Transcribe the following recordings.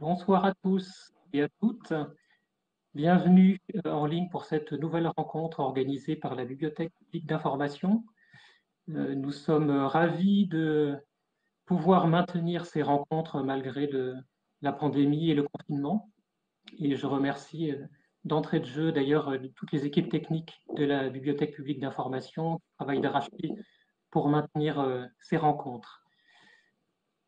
Bonsoir à tous et à toutes. Bienvenue euh, en ligne pour cette nouvelle rencontre organisée par la Bibliothèque publique d'information. Euh, nous sommes ravis de pouvoir maintenir ces rencontres malgré la pandémie et le confinement. Et je remercie euh, d'entrée de jeu d'ailleurs toutes les équipes techniques de la Bibliothèque publique d'information qui travaillent d'arrache-pied pour maintenir ces rencontres.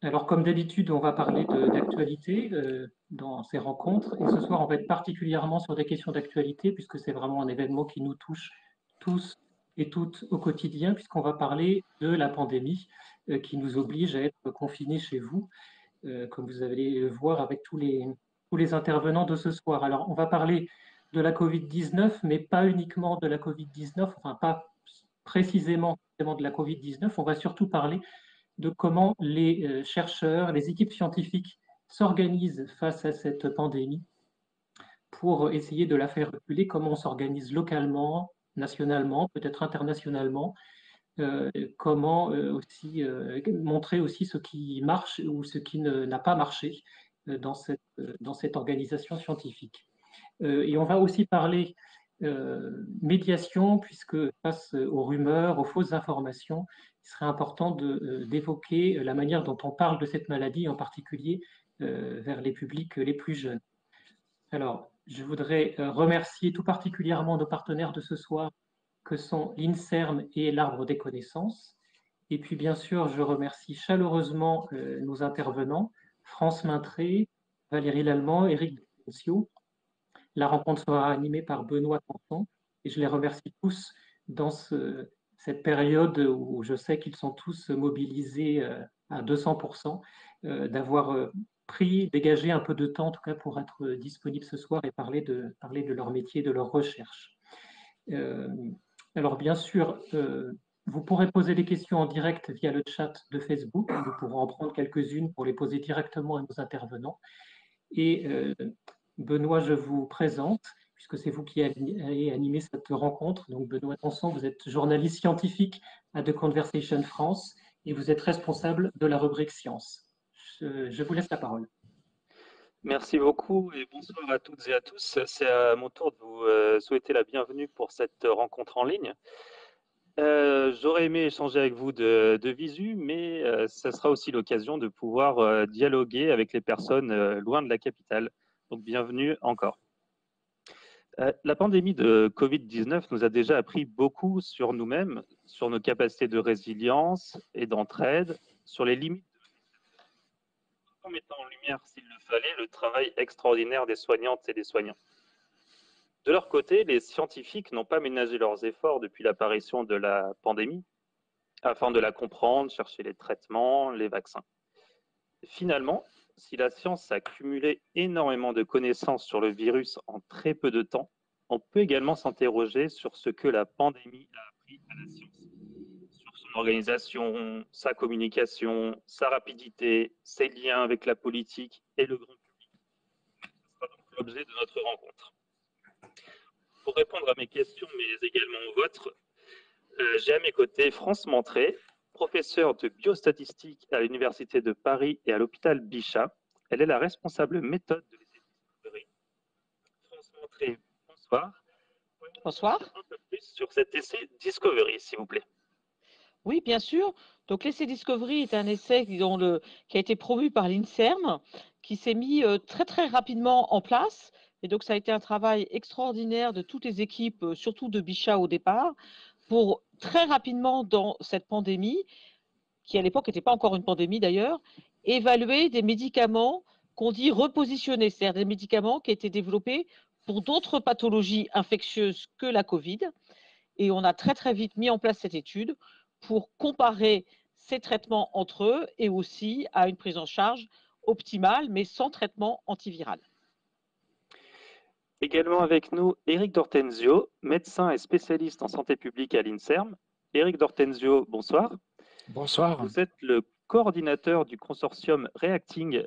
Alors, comme d'habitude, on va parler d'actualité euh, dans ces rencontres. Et ce soir, on va être particulièrement sur des questions d'actualité, puisque c'est vraiment un événement qui nous touche tous et toutes au quotidien, puisqu'on va parler de la pandémie euh, qui nous oblige à être confinés chez vous, euh, comme vous allez le voir avec tous les, tous les intervenants de ce soir. Alors, on va parler de la Covid-19, mais pas uniquement de la Covid-19, enfin pas précisément de la Covid-19, on va surtout parler de comment les euh, chercheurs, les équipes scientifiques s'organisent face à cette pandémie pour essayer de la faire reculer, comment on s'organise localement, nationalement, peut-être internationalement, euh, comment euh, aussi montrer aussi ce qui marche ou ce qui n'a pas marché dans, cette, dans cette organisation scientifique. et on va aussi parler médiation, puisque face aux rumeurs, aux fausses informations, il serait important euh, d'évoquer la manière dont on parle de cette maladie, en particulier euh, vers les publics les plus jeunes. Alors, je voudrais euh, remercier tout particulièrement nos partenaires de ce soir, que sont l'INSERM et l'Arbre des connaissances. Et puis, bien sûr, je remercie chaleureusement nos intervenants, France Maintré, Valérie Lallemand, Éric Dencio. La rencontre sera animée par Benoît Canton et je les remercie tous dans ce, cette période où je sais qu'ils sont tous mobilisés euh, à 200%, euh, d'avoir euh, pris, dégagé un peu de temps en tout cas pour être disponible ce soir et parler de, parler de leur métier, de leur recherche. alors bien sûr, vous pourrez poser des questions en direct via le chat de Facebook. Nous pourrons en prendre quelques-unes pour les poser directement à nos intervenants. Et Benoît, je vous présente puisque c'est vous qui avez animé cette rencontre. Donc, Benoît Tanson, vous êtes journaliste scientifique à The Conversation France et vous êtes responsable de la rubrique Science. Je, vous laisse la parole. Merci beaucoup et bonsoir à toutes et à tous. C'est à mon tour de vous euh, souhaiter la bienvenue pour cette rencontre en ligne. Euh, j'aurais aimé échanger avec vous de, visu, mais euh, ça sera aussi l'occasion de pouvoir dialoguer avec les personnes loin de la capitale. Donc bienvenue encore. Euh, la pandémie de Covid-19 nous a déjà appris beaucoup sur nous-mêmes, sur nos capacités de résilience et d'entraide, sur les limites en mettant en lumière, s'il le fallait, le travail extraordinaire des soignantes et des soignants. De leur côté, les scientifiques n'ont pas ménagé leurs efforts depuis l'apparition de la pandémie afin de la comprendre, chercher les traitements, les vaccins. Finalement, si la science a cumulé énormément de connaissances sur le virus en très peu de temps, on peut également s'interroger sur ce que la pandémie a appris à la science, sur son organisation, sa communication, sa rapidité, ses liens avec la politique et le grand public. Ce sera donc l'objet de notre rencontre. Pour répondre à mes questions, mais également aux vôtres, euh, j'ai à mes côtés France Montré, professeure de biostatistique à l'Université de Paris et à l'hôpital Bichat. Elle est la responsable méthode de l'essai Discovery. France Montré, bonsoir. Bonsoir. Un peu plus sur cet essai Discovery, s'il vous plaît. Oui, bien sûr. Donc l'essai Discovery est un essai dont le, qui a été promu par l'INSERM, qui s'est mis euh, très très rapidement en place. Et donc ça a été un travail extraordinaire de toutes les équipes, euh, surtout de Bichat au départ, pour très rapidement dans cette pandémie, qui à l'époque n'était pas encore une pandémie d'ailleurs, évaluer des médicaments qu'on dit repositionnés, c'est-à-dire des médicaments qui étaient développés pour d'autres pathologies infectieuses que la Covid. Et on a très très vite mis en place cette étude pour comparer ces traitements entre eux et aussi à une prise en charge optimale, mais sans traitement antiviral. Également avec nous, Éric Dortenzio, médecin et spécialiste en santé publique à l'INSERM. Éric Dortenzio, bonsoir. Bonsoir. Vous êtes le coordinateur du consortium Reacting.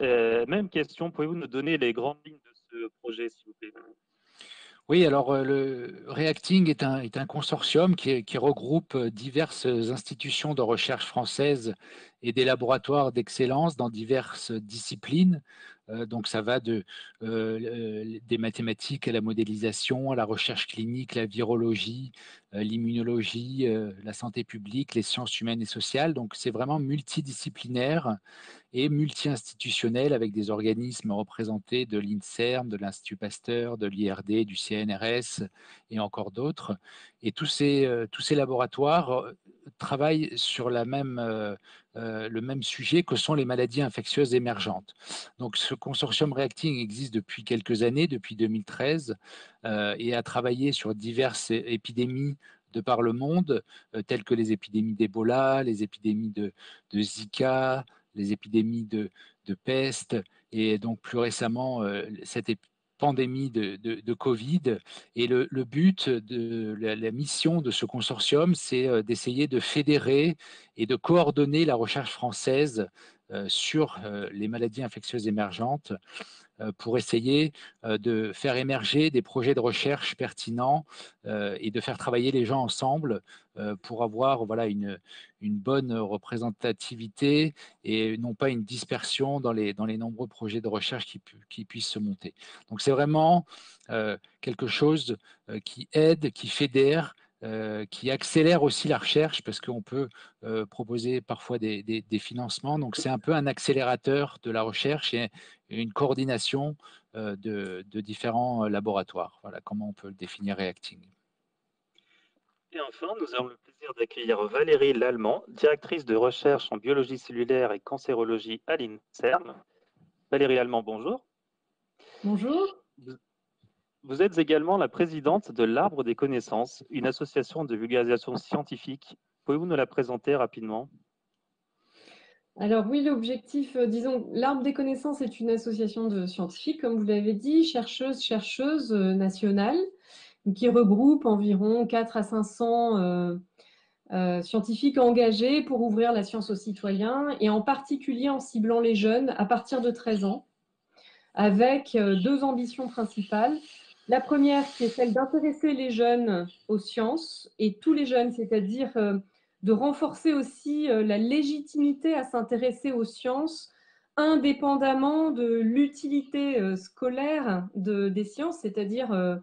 Euh, même question, pouvez-vous nous donner les grandes lignes de ce projet, s'il vous plaît? Oui, alors euh, le Reacting est un, est un consortium qui, qui, regroupe euh, diverses institutions de recherche françaises et des laboratoires d'excellence dans diverses disciplines. Euh, donc ça va de, des mathématiques à la modélisation, à la recherche clinique, la virologie, l'immunologie, la santé publique, les sciences humaines et sociales. Donc c'est vraiment multidisciplinaire et multi-institutionnel avec des organismes représentés de l'INSERM, de l'Institut Pasteur, de l'IRD, du CNRS et encore d'autres. Et tous ces, euh, tous ces laboratoires euh, travaillent sur même, euh, le même sujet que sont les maladies infectieuses émergentes. Donc ce consortium Reacting existe depuis quelques années, depuis 2013, et a travaillé sur diverses épidémies de par le monde, telles que les épidémies d'Ebola, les épidémies de, de Zika, les épidémies de, peste et donc plus récemment euh, cette pandémie de, Covid. Et le, but de la, mission de ce consortium, c'est euh, d'essayer de fédérer et de coordonner la recherche française euh, sur les maladies infectieuses émergentes euh, pour essayer euh, de faire émerger des projets de recherche pertinents euh, et de faire travailler les gens ensemble pour avoir voilà, une, une bonne représentativité et non pas une dispersion dans les, dans les nombreux projets de recherche qui, qui puissent se monter. Donc c'est vraiment quelque chose qui aide, qui fédère euh, qui accélère aussi la recherche parce qu'on peut euh, proposer parfois des, financements. Donc c'est un peu un accélérateur de la recherche et une coordination euh, de, différents laboratoires. Voilà comment on peut le définir Reacting. Et enfin, nous avons le plaisir d'accueillir Valérie Lallemand, directrice de recherche en biologie cellulaire et cancérologie à l'INSERM. Valérie Lallemand, bonjour. Bonjour. Vous êtes également la présidente de l'Arbre des connaissances, une association de vulgarisation scientifique. Pouvez-vous nous la présenter rapidement? Alors oui, l'objectif, euh, disons, l'Arbre des connaissances est une association de scientifiques, comme vous l'avez dit, chercheuses, chercheuses euh, nationales, qui regroupe environ 4 à 500 euh, scientifiques engagés pour ouvrir la science aux citoyens, et en particulier en ciblant les jeunes à partir de 13 ans, avec deux ambitions principales. La première, qui est celle d'intéresser les jeunes aux sciences, et tous les jeunes, c'est-à-dire euh, de renforcer aussi euh, la légitimité à s'intéresser aux sciences, indépendamment de l'utilité euh, scolaire des sciences, c'est-à-dire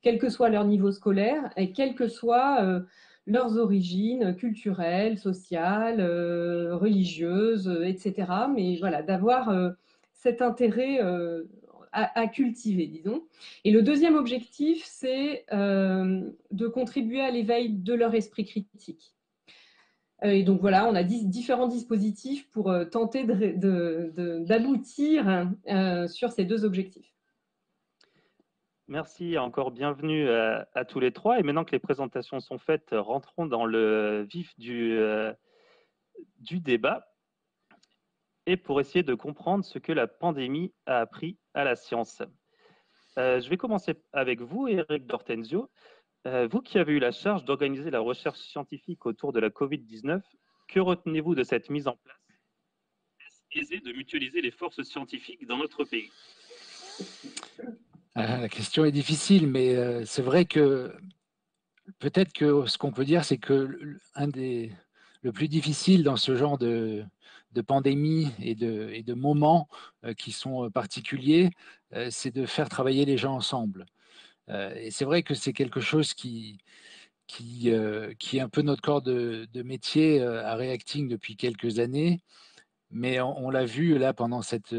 quel que soit leur niveau scolaire et quelles que soient leurs origines culturelles, sociales, religieuses, etc. Mais voilà, d'avoir cet intérêt à, cultiver, disons. Et le deuxième objectif, c'est euh, de contribuer à l'éveil de leur esprit critique. Euh, et donc voilà, on a différents dispositifs pour euh, tenter d'aboutir sur ces deux objectifs. Merci, encore bienvenue à, tous les trois. Et maintenant que les présentations sont faites, rentrons dans le vif du, du débat et pour essayer de comprendre ce que la pandémie a appris à la science. Euh, je vais commencer avec vous, Eric D'Ortenzio. Euh, vous qui avez eu la charge d'organiser la recherche scientifique autour de la COVID-19, que retenez-vous de cette mise en place Est-ce aisé de mutualiser les forces scientifiques dans notre pays ah, La question est difficile, mais euh, c'est vrai que peut-être que ce qu'on peut dire, c'est que un des le plus difficile dans ce genre de, de pandémie et de, moments euh, qui sont euh, particuliers, euh, c'est de faire travailler les gens ensemble. et c'est vrai que c'est quelque chose qui, est un peu notre corps de, métier à Reacting depuis quelques années, mais on, l'a vu là pendant cette,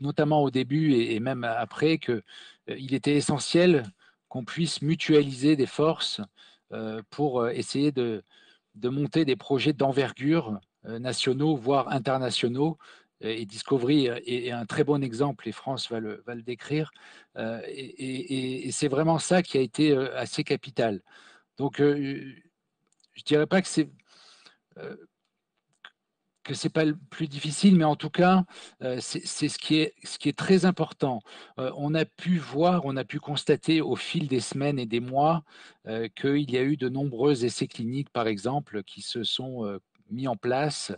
notamment au début et, même après, qu'il était essentiel qu'on puisse mutualiser des forces pour essayer de, monter des projets d'envergure nationaux, voire internationaux. Et Discovery est un très bon exemple, et France va le, va le décrire. Euh, et, c'est vraiment ça qui a été euh, assez capital. Donc, je ne dirais pas que c'est que c'est pas le plus difficile, mais en tout cas, c'est ce qui est ce qui est très important. on a pu voir, on a pu constater au fil des semaines et des mois qu'il y a eu de nombreux essais cliniques, par exemple, qui se sont mis en place,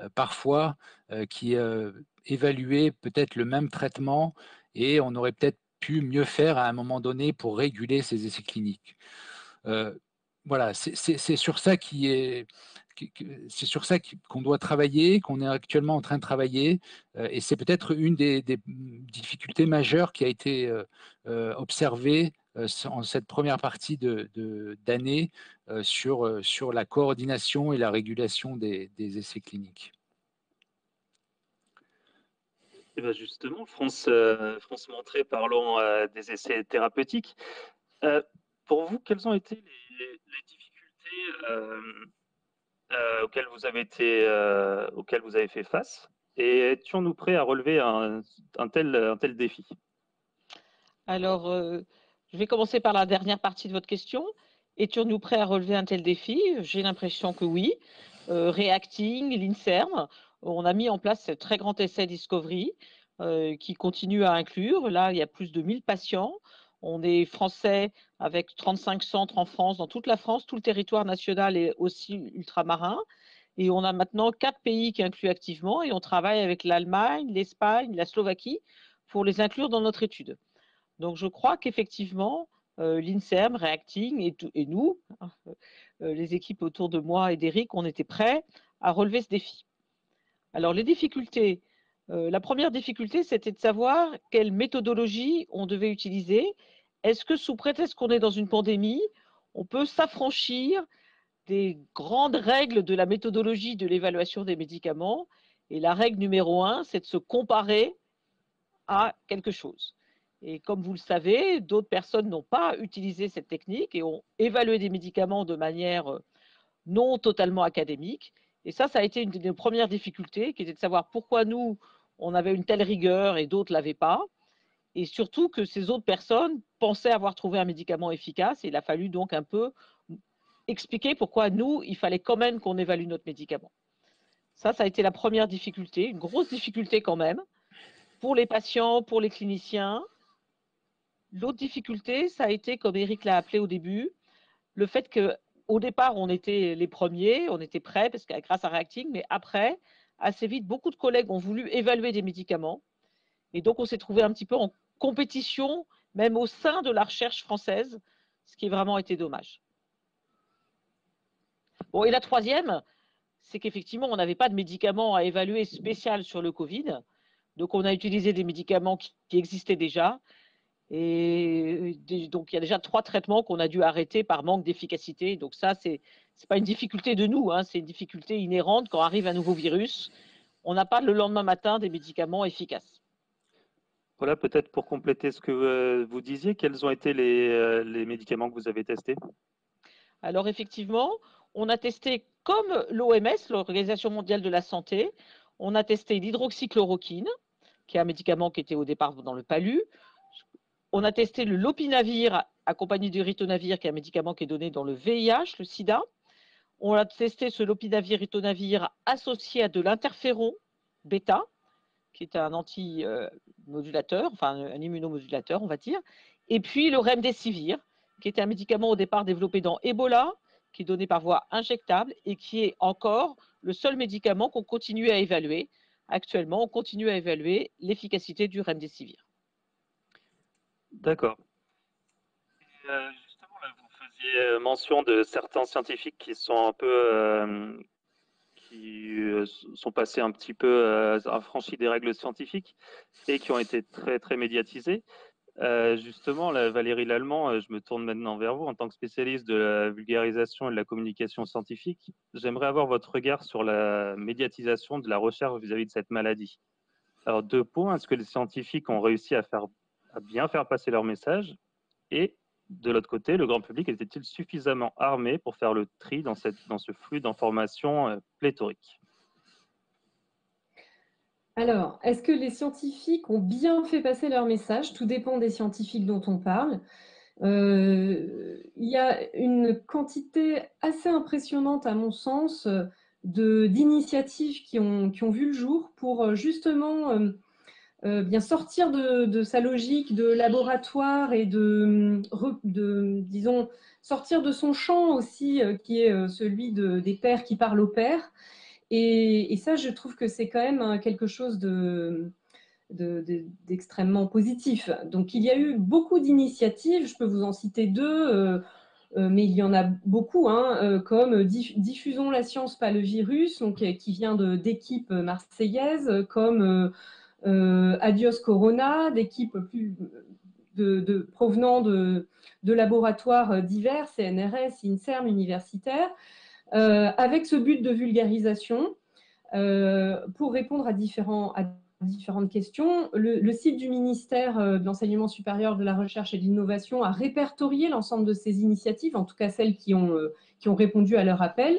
euh, parfois, euh, qui euh, évaluaient peut-être le même traitement et on aurait peut-être pu mieux faire à un moment donné pour réguler ces essais cliniques. voilà, c'est sur ça qui est c'est sur ça qu'on doit travailler, qu'on est actuellement en train de travailler, et c'est peut-être une des, difficultés majeures qui a été observée en cette première partie d'année de, sur, sur la coordination et la régulation des, essais cliniques. Et ben justement, France, euh, France Montré, parlons euh, des essais thérapeutiques. Euh, pour vous, quelles ont été les, difficultés auxquelles, vous avez été, auxquelles vous avez fait face? Et étions-nous prêts à relever un, tel, un tel défi? Alors, je vais commencer par la dernière partie de votre question. Étions-nous prêts à relever un tel défi? J'ai l'impression que oui. Reacting, l'INSERM, on a mis en place ce très grand essai Discovery euh, qui continue à inclure. Là, il y a plus de 1000 patients. On est français avec 35 centres en France, dans toute la France, tout le territoire national est aussi ultramarin. Et on a maintenant quatre pays qui incluent activement et on travaille avec l'Allemagne, l'Espagne, la Slovaquie pour les inclure dans notre étude. Donc je crois qu'effectivement, euh, l'INSERM, Reacting et, et nous, hein, euh, les équipes autour de moi et d'Eric, on était prêts à relever ce défi. Alors, les difficultés. Euh, la première difficulté, c'était de savoir quelle méthodologie on devait utiliser. Est-ce que sous prétexte qu'on est dans une pandémie, on peut s'affranchir des grandes règles de la méthodologie de l'évaluation des médicaments? Et la règle numéro un, c'est de se comparer à quelque chose. Et comme vous le savez, d'autres personnes n'ont pas utilisé cette technique et ont évalué des médicaments de manière euh, non totalement académique. Et ça, ça a été une des premières difficultés, qui était de savoir pourquoi nous, on avait une telle rigueur et d'autres ne l'avaient pas. Et surtout que ces autres personnes pensaient avoir trouvé un médicament efficace. Il a fallu donc un peu expliquer pourquoi nous, il fallait quand même qu'on évalue notre médicament. Ça, ça a été la première difficulté, une grosse difficulté quand même, pour les patients, pour les cliniciens. L'autre difficulté, ça a été, comme Eric l'a appelé au début, le fait que au départ, on était les premiers, on était prêts parce grâce à Reacting, mais après, assez vite, beaucoup de collègues ont voulu évaluer des médicaments. Et donc, on s'est trouvé un petit peu en compétition, même au sein de la recherche française, ce qui a vraiment été dommage. Bon, et la troisième, c'est qu'effectivement, on n'avait pas de médicaments à évaluer spécial sur le Covid. Donc, on a utilisé des médicaments qui existaient déjà. Et donc, il y a déjà trois traitements qu'on a dû arrêter par manque d'efficacité. Donc, ça, ce n'est pas une difficulté de nous, hein, c'est une difficulté inhérente quand arrive un nouveau virus. On n'a pas le lendemain matin des médicaments efficaces. Voilà, peut-être pour compléter ce que euh, vous disiez, quels ont été les, euh, les médicaments que vous avez testés? Alors, effectivement, on a testé comme l'OMS, l'Organisation mondiale de la santé, on a testé l'hydroxychloroquine, qui est un médicament qui était au départ dans le palu. On a testé le lopinavir accompagné du ritonavir, qui est un médicament qui est donné dans le VIH, le sida. On a testé ce lopinavir ritonavir associé à de l'interféron bêta, qui est un antimodulateur, enfin un immunomodulateur, on va dire. Et puis le remdesivir, qui est un médicament au départ développé dans Ebola, qui est donné par voie injectable et qui est encore le seul médicament qu'on continue à évaluer. Actuellement, on continue à évaluer l'efficacité du remdesivir. D'accord. Euh, justement, là, vous faisiez euh, mention de certains scientifiques qui sont un peu, euh, qui sont passés un petit peu affranchis des règles scientifiques et qui ont été très très médiatisés. justement, Valérie Lallemand, je me tourne maintenant vers vous en tant que spécialiste de la vulgarisation et de la communication scientifique. J'aimerais avoir votre regard sur la médiatisation de la recherche vis à -vis de cette maladie. Alors, deux points. Est-ce que les scientifiques ont réussi à faire bien faire passer leur message. Et de l'autre côté, le grand public était-il suffisamment armé pour faire le tri dans, cette, dans ce flux d'informations euh, pléthorique alors, est-ce que les scientifiques ont bien fait passer leur message? Tout dépend des scientifiques dont on parle. Euh, il y a une quantité assez impressionnante, à mon sens, d'initiatives qui ont, qui ont, vu le jour pour euh, justement euh, bien sortir de, sa logique de laboratoire et de, disons, sortir de son champ aussi, euh, qui est euh, celui des pères qui parlent aux pères. Et, ça, je trouve que c'est quand même quelque chose de, d'extrêmement positif. Donc il y a eu beaucoup d'initiatives, je peux vous en citer deux, mais il y en a beaucoup, hein, comme Diffusons la science, pas le virus, donc, qui vient d'équipes marseillaises, comme Adios Corona, d'équipes provenant de, laboratoires divers, CNRS, INSERM, universitaires, euh, avec ce but de vulgarisation euh, pour répondre à, différentes questions. Le, site du ministère euh, de l'Enseignement supérieur, de la Recherche et de l'Innovation a répertorié l'ensemble de ces initiatives, en tout cas celles qui ont répondu à leur appel.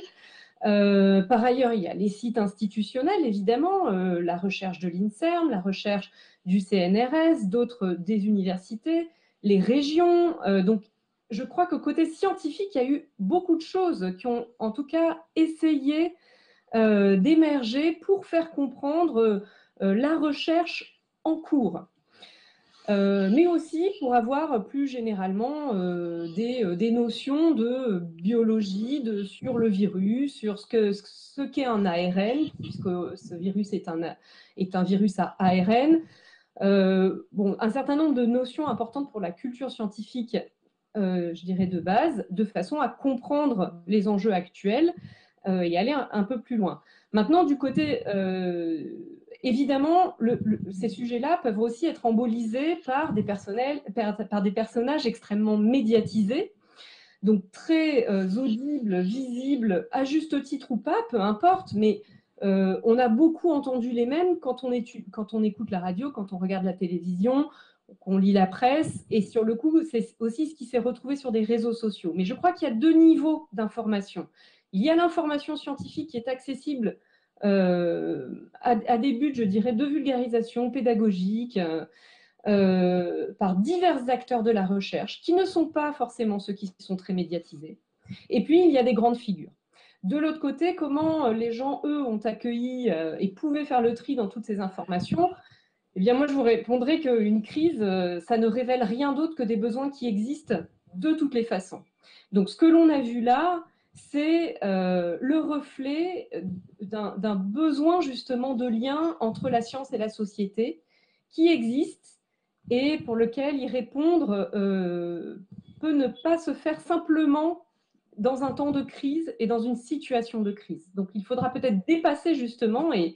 Par ailleurs, il y a les sites institutionnels, évidemment, la recherche de l'INSERM, la recherche du CNRS, d'autres des universités, les régions. Euh, donc, je crois que côté scientifique, il y a eu beaucoup de choses qui ont en tout cas essayé euh, d'émerger pour faire comprendre euh, la recherche en cours. Mais aussi pour avoir plus généralement des, notions de biologie sur le virus, sur ce qu'est un ARN, puisque ce virus est un, est un virus à ARN, euh, bon, un certain nombre de notions importantes pour la culture scientifique, euh, je dirais de base, de façon à comprendre les enjeux actuels euh, et aller un, peu plus loin. Maintenant, du côté, évidemment, ces sujets-là peuvent aussi être embolisés par des, par des personnages extrêmement médiatisés, donc très audibles, visibles, à juste titre ou pas, peu importe, mais euh, on a beaucoup entendu les mêmes quand on, écoute la radio, quand on regarde la télévision, qu'on lit la presse. Et sur le coup, c'est aussi ce qui s'est retrouvé sur des réseaux sociaux. Mais je crois qu'il y a deux niveaux d'information. Il y a l'information scientifique qui est accessible euh, à, des buts, je dirais, de vulgarisation pédagogique euh, par divers acteurs de la recherche qui ne sont pas forcément ceux qui sont très médiatisés. Et puis, il y a des grandes figures. De l'autre côté, comment euh, les gens, eux, ont accueilli euh, et pouvaient faire le tri dans toutes ces informations? Eh bien, moi, je vous répondrai qu'une crise, euh, ça ne révèle rien d'autre que des besoins qui existent de toutes les façons. Donc, ce que l'on a vu là, c'est le reflet d'un besoin justement de lien entre la science et la société qui existe et pour lequel y répondre peut ne pas se faire simplement dans un temps de crise et dans une situation de crise. Donc il faudra peut-être dépasser justement, et,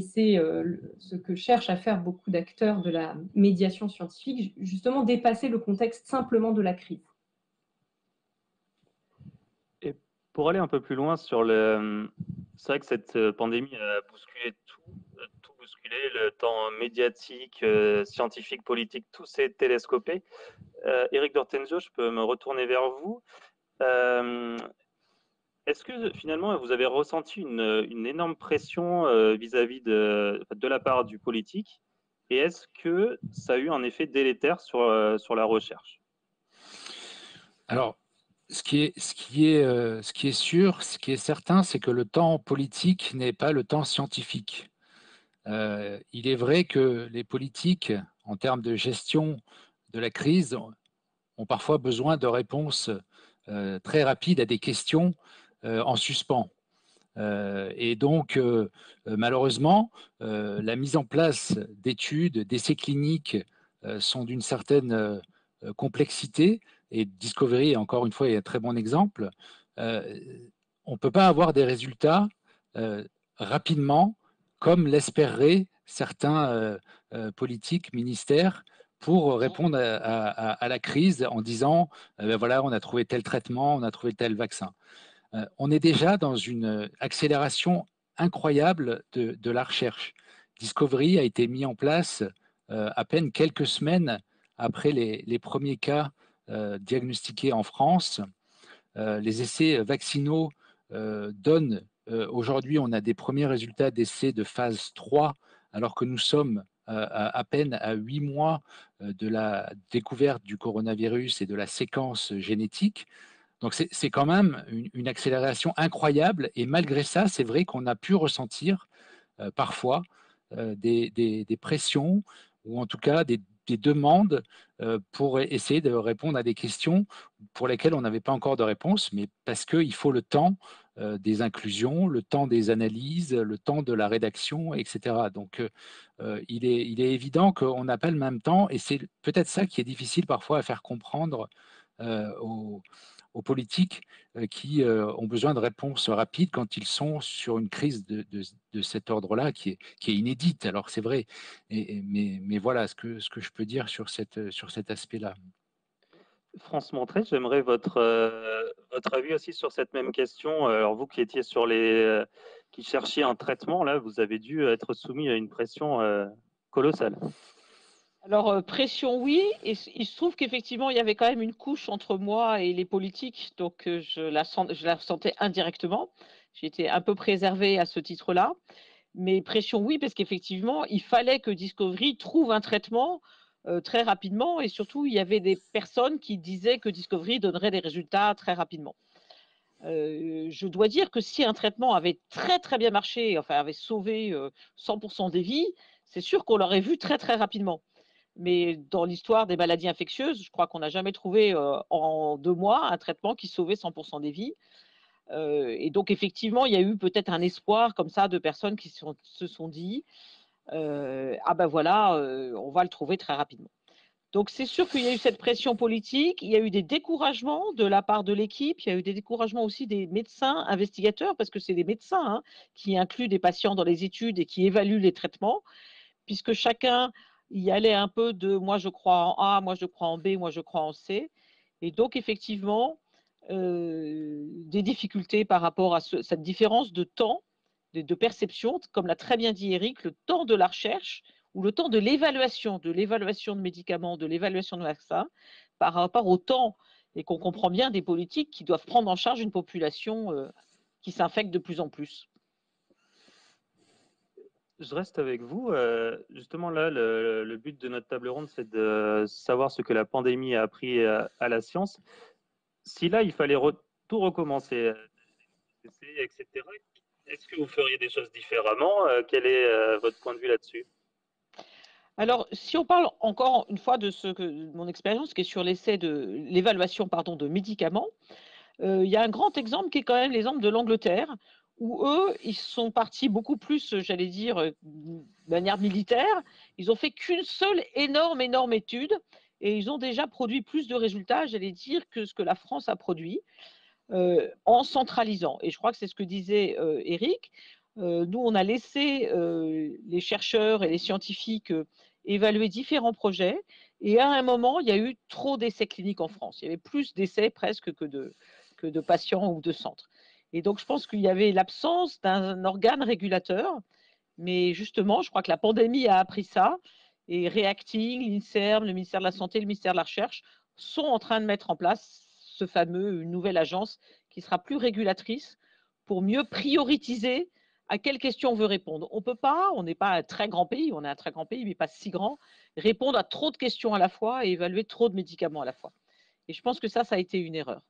c'est euh, ce que cherchent à faire beaucoup d'acteurs de la médiation scientifique, justement dépasser le contexte simplement de la crise. Et pour aller un peu plus loin sur le... C'est vrai que cette euh, pandémie a bousculé tout, tout bousculé, le temps médiatique, euh, scientifique, politique, tout s'est télescopé. Eric Dortenzio, je peux me retourner vers vous. Euh, est-ce que finalement vous avez ressenti une, énorme pression euh, vis-à-vis de, de la part du politique? Et est-ce que ça a eu un effet délétère sur, euh, sur la recherche? Alors, ce qui, est, ce, qui est, sûr, ce qui est certain, c'est que le temps politique n'est pas le temps scientifique. il est vrai que les politiques, en termes de gestion de la crise, ont parfois besoin de réponses euh, très rapide à des questions euh, en suspens. Euh, et donc, malheureusement, la mise en place d'études, d'essais cliniques sont d'une certaine complexité. Et Discovery, encore une fois, est un très bon exemple. on ne peut pas avoir des résultats rapidement, comme l'espéreraient certains politiques, ministères, pour répondre à, la crise en disant euh, ben voilà, on a trouvé tel traitement, on a trouvé tel vaccin. Euh, on est déjà dans une accélération incroyable de, la recherche. Discovery a été mis en place euh, à peine quelques semaines après les, premiers cas diagnostiqués en France. les essais vaccinaux donnent, aujourd'hui, on a des premiers résultats d'essais de phase 3, alors que nous sommes à, peine à huit mois de la découverte du coronavirus et de la séquence génétique. Donc c'est quand même une, accélération incroyable et malgré ça, c'est vrai qu'on a pu ressentir parfois des, pressions ou en tout cas des, demandes pour essayer de répondre à des questions pour lesquelles on n'avait pas encore de réponse, mais parce qu'il faut le temps des inclusions, le temps des analyses, le temps de la rédaction, etc. Donc, il, est, il est évident qu'on n'a pas le même temps, et c'est peut-être ça qui est difficile parfois à faire comprendre aux, aux, politiques qui ont besoin de réponses rapides quand ils sont sur une crise de, de, cet ordre-là qui est, qui est inédite. Alors, c'est vrai, mais, mais, voilà ce que, ce que je peux dire sur, cette, sur cet aspect-là. France Montré, j'aimerais votre, euh, votre avis aussi sur cette même question. Alors vous qui étiez sur les, euh, qui cherchiez un traitement, là, vous avez dû être soumis à une pression euh, colossale. Alors pression, oui, et il se trouve qu'effectivement il y avait quand même une couche entre moi et les politiques, donc je la, je la sentais indirectement. J'étais un peu préservée à ce titre-là, mais pression, oui, parce qu'effectivement il fallait que Discovery trouve un traitement euh, très rapidement et surtout il y avait des personnes qui disaient que Discovery donnerait des résultats très rapidement. Euh, je dois dire que si un traitement avait très très bien marché, enfin avait sauvé 100% euh, des vies, c'est sûr qu'on l'aurait vu très très rapidement. Mais dans l'histoire des maladies infectieuses, je crois qu'on n'a jamais trouvé en deux mois un traitement qui sauvait 100% des vies. et donc effectivement, il y a eu peut-être un espoir comme ça de personnes qui se sont dit ah ben voilà, on va le trouver très rapidement. Donc c'est sûr qu'il y a eu cette pression politique, il y a eu des découragements de la part de l'équipe, il y a eu des découragements aussi des médecins investigateurs, parce que c'est des médecins hein, qui incluent des patients dans les études et qui évaluent les traitements, puisque chacun y allait un peu de moi je crois en A, moi je crois en B, moi je crois en C. Et donc effectivement, des difficultés par rapport à cette différence de temps de, perception, comme l'a très bien dit Eric, le temps de la recherche ou le temps de l'évaluation, de l'évaluation de médicaments, de l'évaluation de vaccins, par rapport au temps, et qu'on comprend bien des politiques qui doivent prendre en charge une population euh, qui s'infecte de plus en plus. Je reste avec vous. Euh, justement, là, le, but de notre table ronde, c'est de savoir ce que la pandémie a appris à, à la science. Si là, il fallait tout recommencer, etc., est-ce que vous feriez des choses différemment euh, Quel est euh, votre point de vue là-dessus? Alors, si on parle encore une fois de, ce que, mon expérience, qui est sur l'essai de l'évaluation pardon de médicaments, euh, il y a un grand exemple qui est quand même l'exemple de l'Angleterre, où eux, ils sont partis beaucoup plus, j'allais dire, de manière militaire. Ils ont fait qu'une seule énorme, énorme étude, et ils ont déjà produit plus de résultats, j'allais dire, que ce que la France a produit. Euh, en centralisant. Et je crois que c'est ce que disait Eric. Euh, nous, on a laissé euh, les chercheurs et les scientifiques évaluer différents projets. Et à un moment, il y a eu trop d'essais cliniques en France. Il y avait plus d'essais presque que de, que de patients ou de centres. Et donc, je pense qu'il y avait l'absence d'un organe régulateur. Mais justement, je crois que la pandémie a appris ça. Et Reacting, l'INSERM, le ministère de la Santé, le ministère de la Recherche sont en train de mettre en place ce fameux, une nouvelle agence qui sera plus régulatrice pour mieux prioriser à quelles questions on veut répondre. On ne peut pas, on n'est pas un très grand pays, on est un très grand pays, mais pas si grand, répondre à trop de questions à la fois et évaluer trop de médicaments à la fois. Et je pense que ça, ça a été une erreur.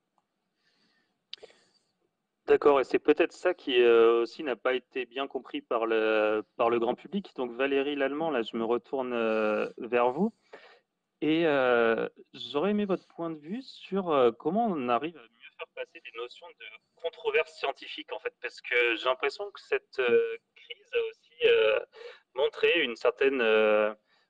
D'accord, et c'est peut-être ça qui euh, aussi n'a pas été bien compris par le, grand public. Donc Valérie Lallemand, là, je me retourne euh, vers vous. Et euh, j'aurais aimé votre point de vue sur comment on arrive à mieux faire passer des notions de controverse scientifique, en fait, parce que j'ai l'impression que cette crise a aussi montré une certaine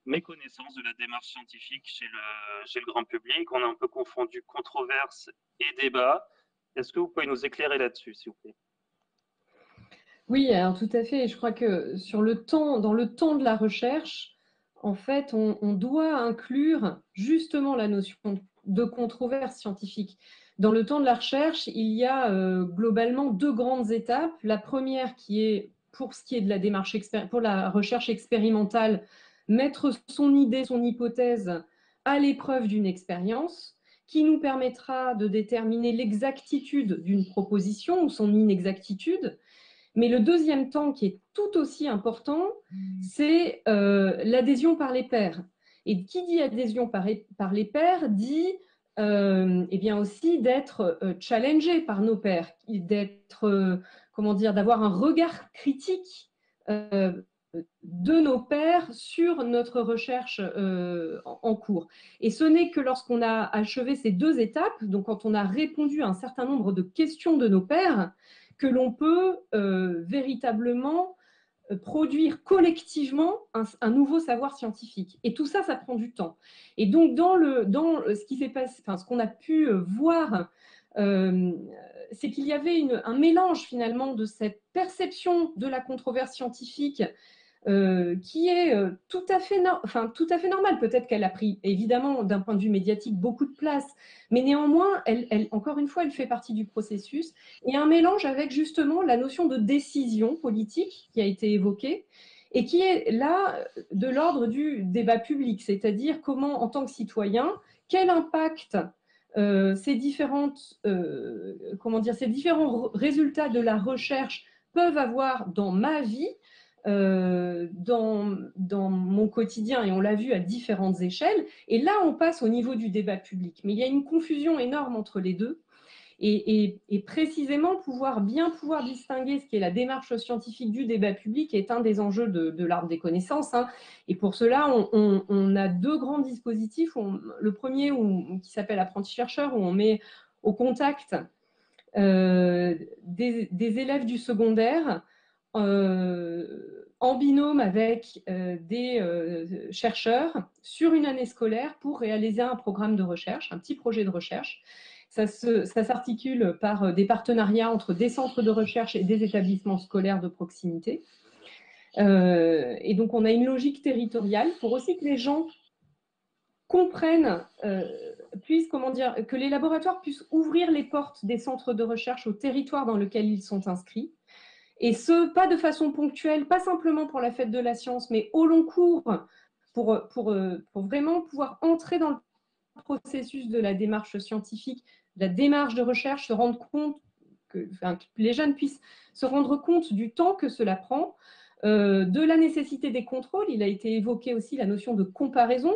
méconnaissance de la démarche scientifique chez le, chez le grand public. On a un peu confondu controverse et débat. Est-ce que vous pouvez nous éclairer là-dessus, s'il vous plaît? Oui, alors tout à fait. Je crois que sur le temps, dans le temps de la recherche, en fait, on, doit inclure justement la notion de controverse scientifique. Dans le temps de la recherche, il y a euh, globalement deux grandes étapes. La première qui est, pour ce qui est de la démarche pour la recherche expérimentale, mettre son idée, son hypothèse à l'épreuve d'une expérience qui nous permettra de déterminer l'exactitude d'une proposition ou son inexactitude. Mais le deuxième temps qui est tout aussi important, c'est euh, l'adhésion par les pairs. Et qui dit adhésion par, par les pairs dit euh, eh bien aussi d'être euh, challengé par nos pairs, d'être, comment dire, d'avoir un regard critique de nos pairs sur notre recherche en cours. Et ce n'est que lorsqu'on a achevé ces deux étapes, donc quand on a répondu à un certain nombre de questions de nos pairs, que l'on peut véritablement produire collectivement un, nouveau savoir scientifique. Et tout ça, ça prend du temps. Et donc, dans, le, dans ce qui s'est passé, enfin, ce qu'on a pu voir, c'est qu'il y avait un mélange finalement de cette perception de la controverse scientifique euh, qui est euh, tout à fait, normale. Peut-être qu'elle a pris, évidemment, d'un point de vue médiatique, beaucoup de place, mais néanmoins, encore une fois, elle fait partie du processus. Et un mélange avec justement la notion de décision politique qui a été évoquée et qui est là de l'ordre du débat public, c'est-à-dire comment, en tant que citoyen, quel impact euh, ces, différentes, comment dire, ces différents résultats de la recherche peuvent avoir dans ma vie euh, dans, dans, mon quotidien, et on l'a vu à différentes échelles. Et là, on passe au niveau du débat public. Mais il y a une confusion énorme entre les deux. Et, précisément, pouvoir bien pouvoir distinguer ce qui est la démarche scientifique du débat public est un des enjeux de, l'arbre des connaissances. Hein. Et pour cela, on, a deux grands dispositifs. le premier, qui s'appelle Apprenti-chercheur, où on met au contact euh, des, élèves du secondaire euh, en binôme avec euh, des chercheurs sur une année scolaire pour réaliser un programme de recherche, un petit projet de recherche. Ça s'articule par des partenariats entre des centres de recherche et des établissements scolaires de proximité. et donc, on a une logique territoriale pour aussi que les gens comprennent, puissent, comment dire, que les laboratoires puissent ouvrir les portes des centres de recherche au territoire dans lequel ils sont inscrits et ce, pas de façon ponctuelle, pas simplement pour la fête de la science, mais au long cours, pour vraiment pouvoir entrer dans le processus de la démarche scientifique, la démarche de recherche, se rendre compte que, les jeunes puissent se rendre compte du temps que cela prend, euh, de la nécessité des contrôles. Il a été évoqué aussi la notion de comparaison.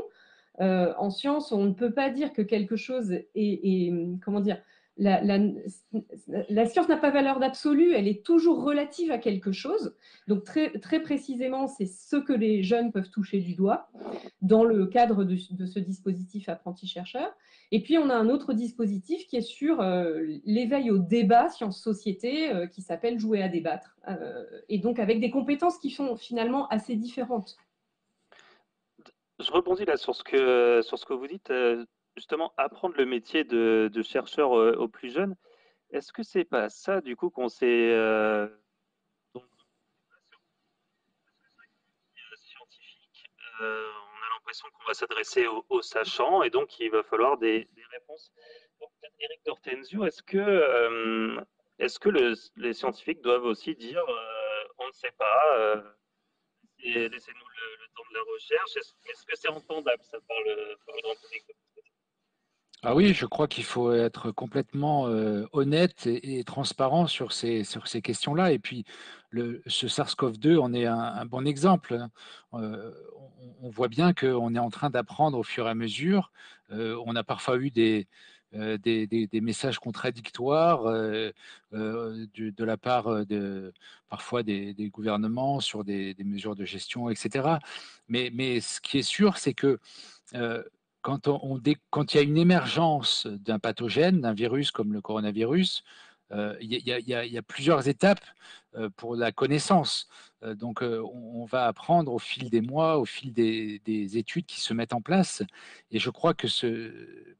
Euh, en science, on ne peut pas dire que quelque chose est, est comment dire, la, science n'a pas valeur d'absolu, elle est toujours relative à quelque chose. Donc très, précisément, c'est ce que les jeunes peuvent toucher du doigt dans le cadre de, ce dispositif apprenti-chercheur. Et puis on a un autre dispositif qui est sur euh, l'éveil au débat science-société euh, qui s'appelle Jouer à débattre. Euh, et donc avec des compétences qui sont finalement assez différentes. Je rebondis là sur ce que vous dites justement apprendre le métier de, chercheur euh, aux plus jeunes, est-ce que c'est pas ça du coup qu'on s'est euh, scientifique, euh, on a l'impression qu'on va s'adresser aux, sachants et donc il va falloir des, réponses. Donc, Eric Dortenzio, est-ce que, est-ce que les scientifiques doivent aussi dire on ne sait pas, laissez-nous le, temps de la recherche Est-ce, que c'est entendable ça par le, par le grand public? Ah oui, je crois qu'il faut être complètement euh, honnête et, transparent sur ces, sur ces questions-là. Et puis, le, ce SARS-CoV-2 en est un, bon exemple. Hein. Euh, on, voit bien qu'on est en train d'apprendre au fur et à mesure. Euh, on a parfois eu des, des, messages contradictoires de, la part de parfois des, gouvernements sur des, mesures de gestion, etc. Mais, mais ce qui est sûr, c'est que quand, il y a une émergence d'un pathogène, d'un virus comme le coronavirus, il y, a plusieurs étapes euh, pour la connaissance. Donc, on, va apprendre au fil des mois, au fil des, études qui se mettent en place. Et je crois que, ce,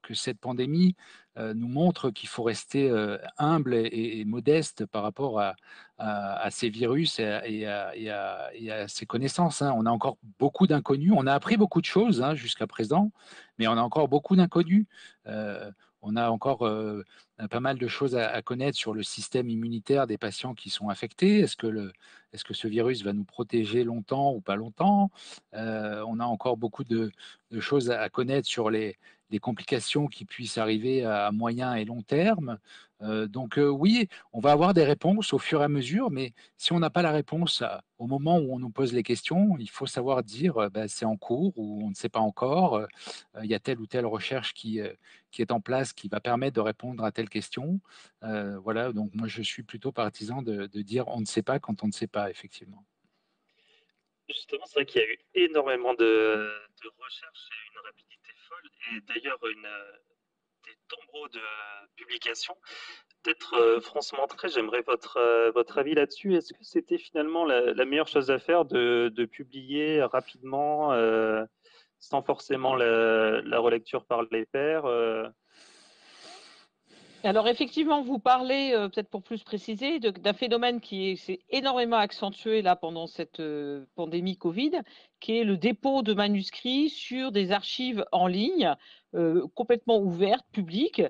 que cette pandémie nous montre qu'il faut rester humble et, modeste par rapport à, ces virus et à, ces connaissances. Hein. On a encore beaucoup d'inconnus. On a appris beaucoup de choses hein, jusqu'à présent, mais on a encore beaucoup d'inconnus on a encore pas mal de choses à, connaître sur le système immunitaire des patients qui sont affectés. Est-ce que, ce virus va nous protéger longtemps ou pas longtemps? Euh, On a encore beaucoup de, choses à connaître sur les, complications qui puissent arriver à moyen et long terme. Euh, donc oui, on va avoir des réponses au fur et à mesure, mais si on n'a pas la réponse au moment où on nous pose les questions, il faut savoir dire bah, c'est en cours ou on ne sait pas encore, il y a telle ou telle recherche qui, est en place qui va permettre de répondre à telle question. voilà, donc moi je suis plutôt partisan de, dire on ne sait pas quand on ne sait pas, effectivement. Justement, c'est vrai qu'il y a eu énormément de, recherches et une rapidité folle, et d'ailleurs une des tombereaux de publications. Peut-être euh, France j'aimerais votre, euh, votre avis là-dessus. Est-ce que c'était finalement la, meilleure chose à faire de, publier rapidement, euh, sans forcément la, relecture par les pairs alors effectivement, vous parlez, peut-être pour plus préciser, d'un phénomène qui s'est énormément accentué là pendant cette pandémie Covid, qui est le dépôt de manuscrits sur des archives en ligne complètement ouvertes, publiques.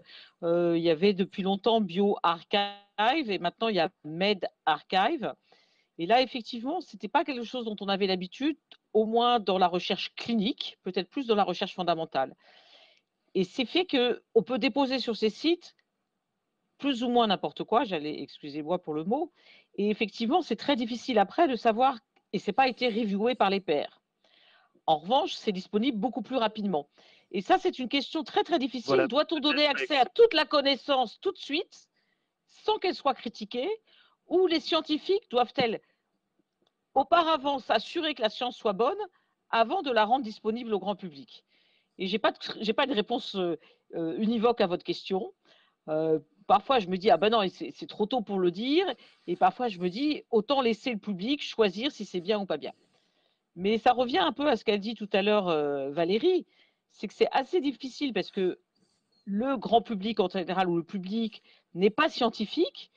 il y avait depuis longtemps BioArchive et maintenant il y a MedArchive. Et là, effectivement, ce n'était pas quelque chose dont on avait l'habitude, au moins dans la recherche clinique, peut-être plus dans la recherche fondamentale. Et c'est fait qu'on peut déposer sur ces sites plus ou moins n'importe quoi, j'allais, excusez-moi pour le mot, et effectivement, c'est très difficile après de savoir, et ce n'est pas été reviewé par les pairs. En revanche, c'est disponible beaucoup plus rapidement. Et ça, c'est une question très très difficile. Doit-on donner accès à toute la connaissance tout de suite, sans qu'elle soit critiquée, ou les scientifiques doivent-elles auparavant s'assurer que la science soit bonne avant de la rendre disponible au grand public? Et je n'ai pas, de, pas de réponse euh, euh, univoque à votre question. Euh, parfois, je me dis, ah ben non, c'est trop tôt pour le dire. Et parfois, je me dis, autant laisser le public choisir si c'est bien ou pas bien. Mais ça revient un peu à ce qu'a dit tout à l'heure euh, Valérie, c'est que c'est assez difficile parce que le grand public en général ou le public n'est pas scientifique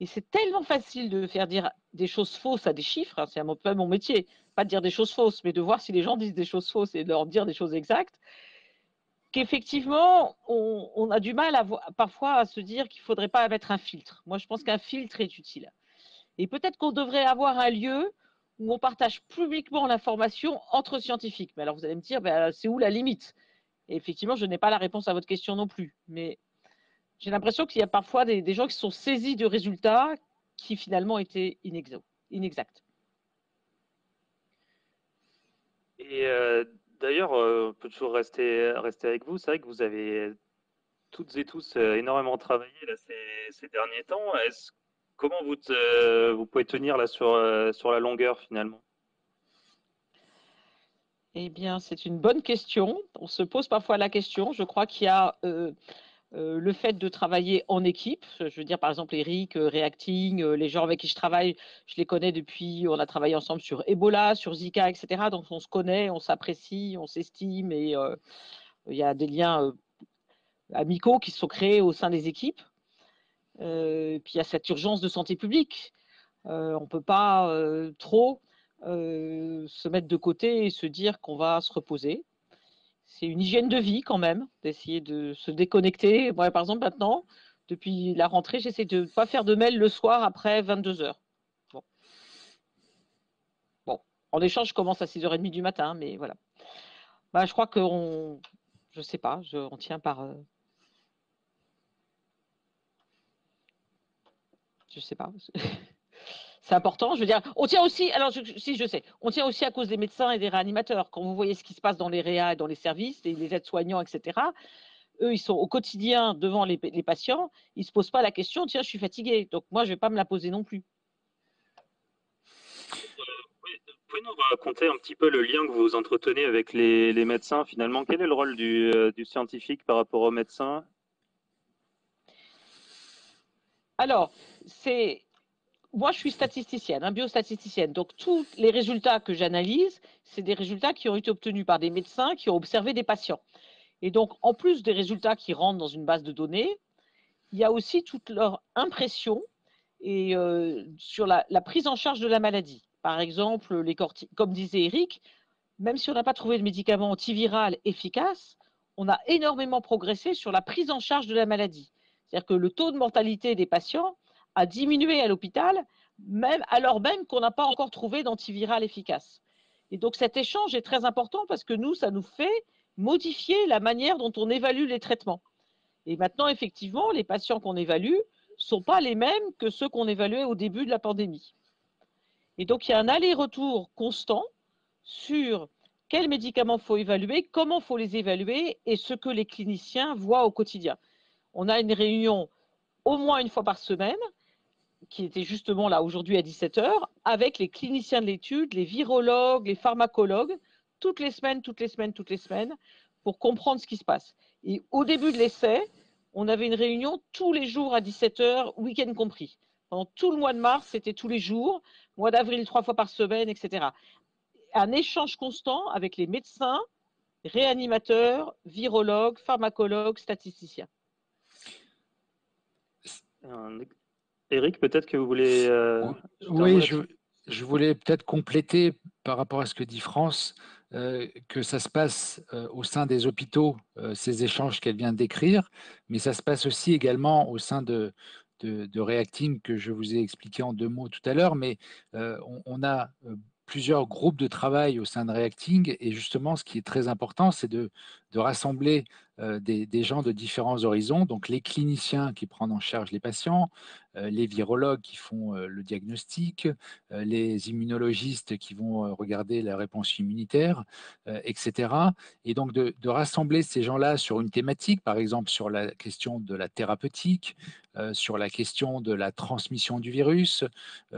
et c'est tellement facile de faire dire des choses fausses à des chiffres, hein, c'est un peu mon métier, pas de dire des choses fausses, mais de voir si les gens disent des choses fausses et de leur dire des choses exactes, qu'effectivement, on, a du mal parfois à se dire qu'il ne faudrait pas mettre un filtre. Moi, je pense qu'un filtre est utile. Et peut-être qu'on devrait avoir un lieu où on partage publiquement l'information entre scientifiques. Mais alors, vous allez me dire, ben, c'est où la limite? Et effectivement, je n'ai pas la réponse à votre question non plus. Mais j'ai l'impression qu'il y a parfois des, gens qui sont saisis de résultats qui finalement étaient inexacts. Et euh, D'ailleurs, euh, on peut toujours rester, rester avec vous. C'est vrai que vous avez toutes et tous euh, énormément travaillé là, ces, derniers temps. comment vous, vous pouvez tenir là sur, euh, sur la longueur finalement? Eh bien, c'est une bonne question. On se pose parfois la question. Je crois qu'il y a euh, le fait de travailler en équipe, je veux dire par exemple Eric, euh, Reacting, euh, les gens avec qui je travaille, je les connais depuis, on a travaillé ensemble sur Ebola, sur Zika, etc. Donc on se connaît, on s'apprécie, on s'estime et il y a des liens amicaux qui se sont créés au sein des équipes. puis il y a cette urgence de santé publique. on ne peut pas trop se mettre de côté et se dire qu'on va se reposer c'est une hygiène de vie quand même, d'essayer de se déconnecter. Moi, par exemple, maintenant, depuis la rentrée, j'essaie de ne pas faire de mail le soir après 22 heures. Bon. En échange, je commence à 6h30 du matin, mais voilà. Bah, je crois qu'on, je sais pas, on tient par. Euh, je sais pas. C'est important. Je veux dire, on tient aussi, alors si je sais, on tient aussi à cause des médecins et des réanimateurs. Quand vous voyez ce qui se passe dans les réa, dans les services, les, aides-soignants, etc., eux, ils sont au quotidien devant les, patients, ils ne se posent pas la question, tiens, je suis fatigué, donc moi, je ne vais pas me la poser non plus. Pouvez nous raconter un petit peu le lien que vous entretenez avec les, médecins finalement? Quel est le rôle du, euh, du scientifique par rapport aux médecins? Alors, c'est moi, je suis statisticienne, hein, biostatisticienne. Donc, tous les résultats que j'analyse, c'est des résultats qui ont été obtenus par des médecins qui ont observé des patients. Et donc, en plus des résultats qui rentrent dans une base de données, il y a aussi toute leur impression et, euh, sur la, prise en charge de la maladie. Par exemple, les comme disait Eric, même si on n'a pas trouvé de médicament antiviral efficace, on a énormément progressé sur la prise en charge de la maladie. C'est-à-dire que le taux de mortalité des patients a diminué à l'hôpital, même alors même qu'on n'a pas encore trouvé d'antiviral efficace. Et donc cet échange est très important parce que nous, ça nous fait modifier la manière dont on évalue les traitements. Et maintenant, effectivement, les patients qu'on évalue ne sont pas les mêmes que ceux qu'on évaluait au début de la pandémie. Et donc, il y a un aller-retour constant sur quels médicaments faut évaluer, comment faut les évaluer et ce que les cliniciens voient au quotidien. On a une réunion au moins une fois par semaine qui était justement là aujourd'hui à 17h, avec les cliniciens de l'étude, les virologues, les pharmacologues, toutes les semaines, toutes les semaines, toutes les semaines, pour comprendre ce qui se passe. Et au début de l'essai, on avait une réunion tous les jours à 17h, week-end compris. Pendant tout le mois de mars, c'était tous les jours, mois d'avril, trois fois par semaine, etc. Un échange constant avec les médecins, réanimateurs, virologues, pharmacologues, statisticiens. Eric, peut-être que vous voulez. Euh, oui, je, voulais peut-être compléter par rapport à ce que dit France, euh, que ça se passe euh, au sein des hôpitaux, ces échanges qu'elle vient décrire, mais ça se passe aussi également au sein de, de, Reacting que je vous ai expliqué en deux mots tout à l'heure, mais on, on, a plusieurs groupes de travail au sein de Reacting. Et justement, ce qui est très important, c'est de, de, rassembler euh, des, gens de différents horizons. Donc, les cliniciens qui prennent en charge les patients, euh, les virologues qui font euh, le diagnostic, les immunologistes qui vont regarder la réponse immunitaire, etc. Et donc, de, rassembler ces gens-là sur une thématique, par exemple sur la question de la thérapeutique, sur la question de la transmission du virus,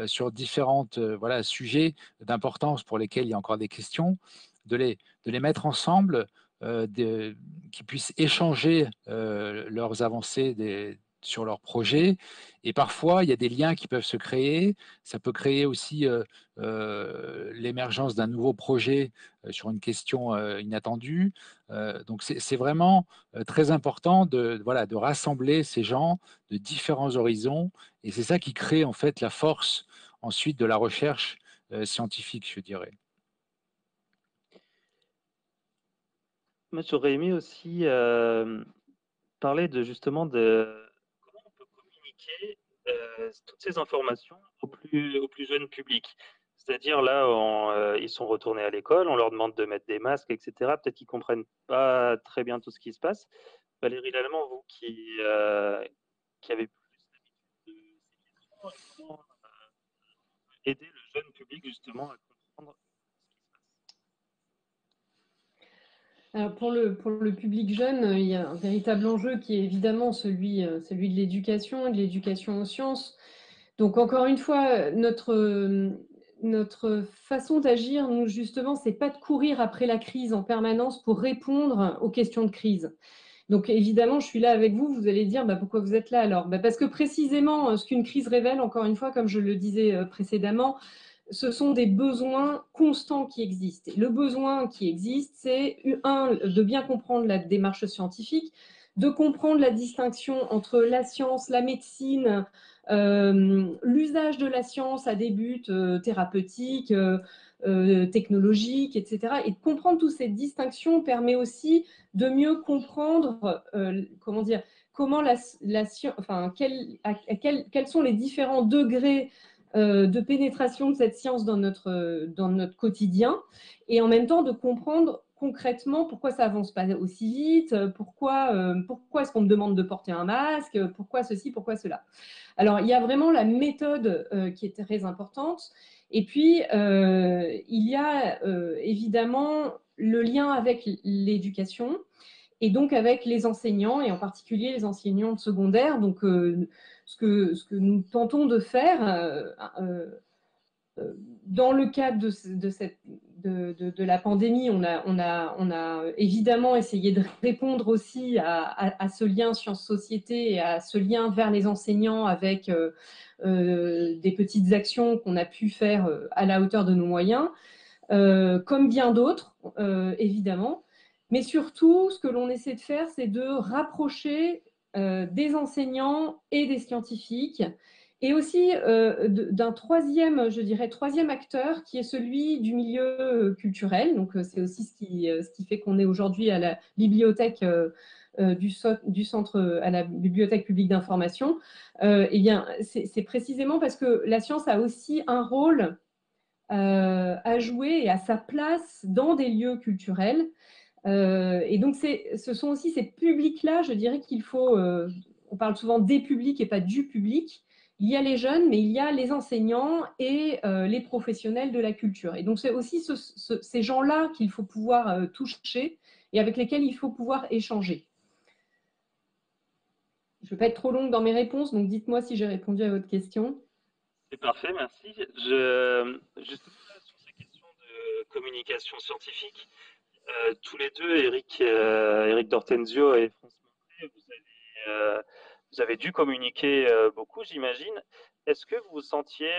sur différents voilà, sujets d'un pour lesquels il y a encore des questions, de les, de les mettre ensemble, euh, qui puissent échanger euh, leurs avancées sur leurs projets. Et parfois, il y a des liens qui peuvent se créer. Ça peut créer aussi euh, l'émergence d'un nouveau projet sur une question inattendue. donc, c'est vraiment très important de, voilà, de rassembler ces gens de différents horizons. Et c'est ça qui crée en fait la force ensuite de la recherche scientifique, je dirais. Moi, j'aurais aimé aussi euh, parler de justement de comment on peut communiquer euh, toutes ces informations au plus, au plus jeune public. C'est-à-dire là, ils sont retournés à l'école, on leur demande de mettre des masques, etc. Peut-être qu'ils comprennent pas très bien tout ce qui se passe. Valérie Lallemand, vous qui, qui avez plus l'habitude de ces questions, aider le jeune public justement à comprendre ce qui se passe Alors pour, le, pour le public jeune, il y a un véritable enjeu qui est évidemment celui, euh, celui de l'éducation, de l'éducation aux sciences. Donc encore une fois, notre, notre façon d'agir, nous justement, c'est pas de courir après la crise en permanence pour répondre aux questions de crise. Donc évidemment, je suis là avec vous, vous allez dire bah, pourquoi vous êtes là alors? Bah, Parce que précisément, euh, ce qu'une crise révèle, encore une fois, comme je le disais euh, précédemment, ce sont des besoins constants qui existent. le besoin qui existe, c'est un, de bien comprendre la démarche scientifique, de comprendre la distinction entre la science, la médecine, euh, l'usage de la science à des buts euh, thérapeutiques, euh, technologiques, etc. Et de comprendre toutes ces distinctions permet aussi de mieux comprendre, comment dire, comment la, la enfin, quels sont les différents degrés euh, de pénétration de cette science dans notre, dans notre quotidien et en même temps de comprendre concrètement pourquoi ça avance pas aussi vite, pourquoi, euh, pourquoi est-ce qu'on me demande de porter un masque, pourquoi ceci, pourquoi cela. Alors, il y a vraiment la méthode euh, qui est très importante. Et puis, il y a évidemment le lien avec l'éducation et donc avec les enseignants, et en particulier les enseignants de secondaire. Donc, ce que, ce que nous tentons de faire euh, euh, euh, dans le cadre de, la pandémie, on a, évidemment essayé de répondre aussi à, à, ce lien sciences-société et à ce lien vers les enseignants avec des petites actions qu'on a pu faire à la hauteur de nos moyens, comme bien d'autres, évidemment. Mais surtout, ce que l'on essaie de faire, c'est de rapprocher euh, des enseignants et des scientifiques, et aussi euh, d'un troisième, je dirais, troisième acteur qui est celui du milieu euh, culturel. Donc, c'est aussi ce qui, fait qu'on est aujourd'hui à la bibliothèque du, centre, à la bibliothèque publique d'information. eh bien, c'est précisément parce que la science a aussi un rôle à jouer et à sa place dans des lieux culturels. Euh, et donc, ce sont aussi ces publics-là, je dirais qu'il faut, euh, on parle souvent des publics et pas du public. Il y a les jeunes, mais il y a les enseignants et euh, les professionnels de la culture. Et donc, c'est aussi ces gens-là qu'il faut pouvoir toucher et avec lesquels il faut pouvoir échanger. Je ne vais pas être trop longue dans mes réponses, donc dites-moi si j'ai répondu à votre question. C'est parfait, merci. Je, sur ces questions de communication scientifique, euh, tous les deux, Eric, euh, Eric Dortenzio et François Montré, vous avez vous avez dû communiquer beaucoup, j'imagine. Est-ce que vous vous sentiez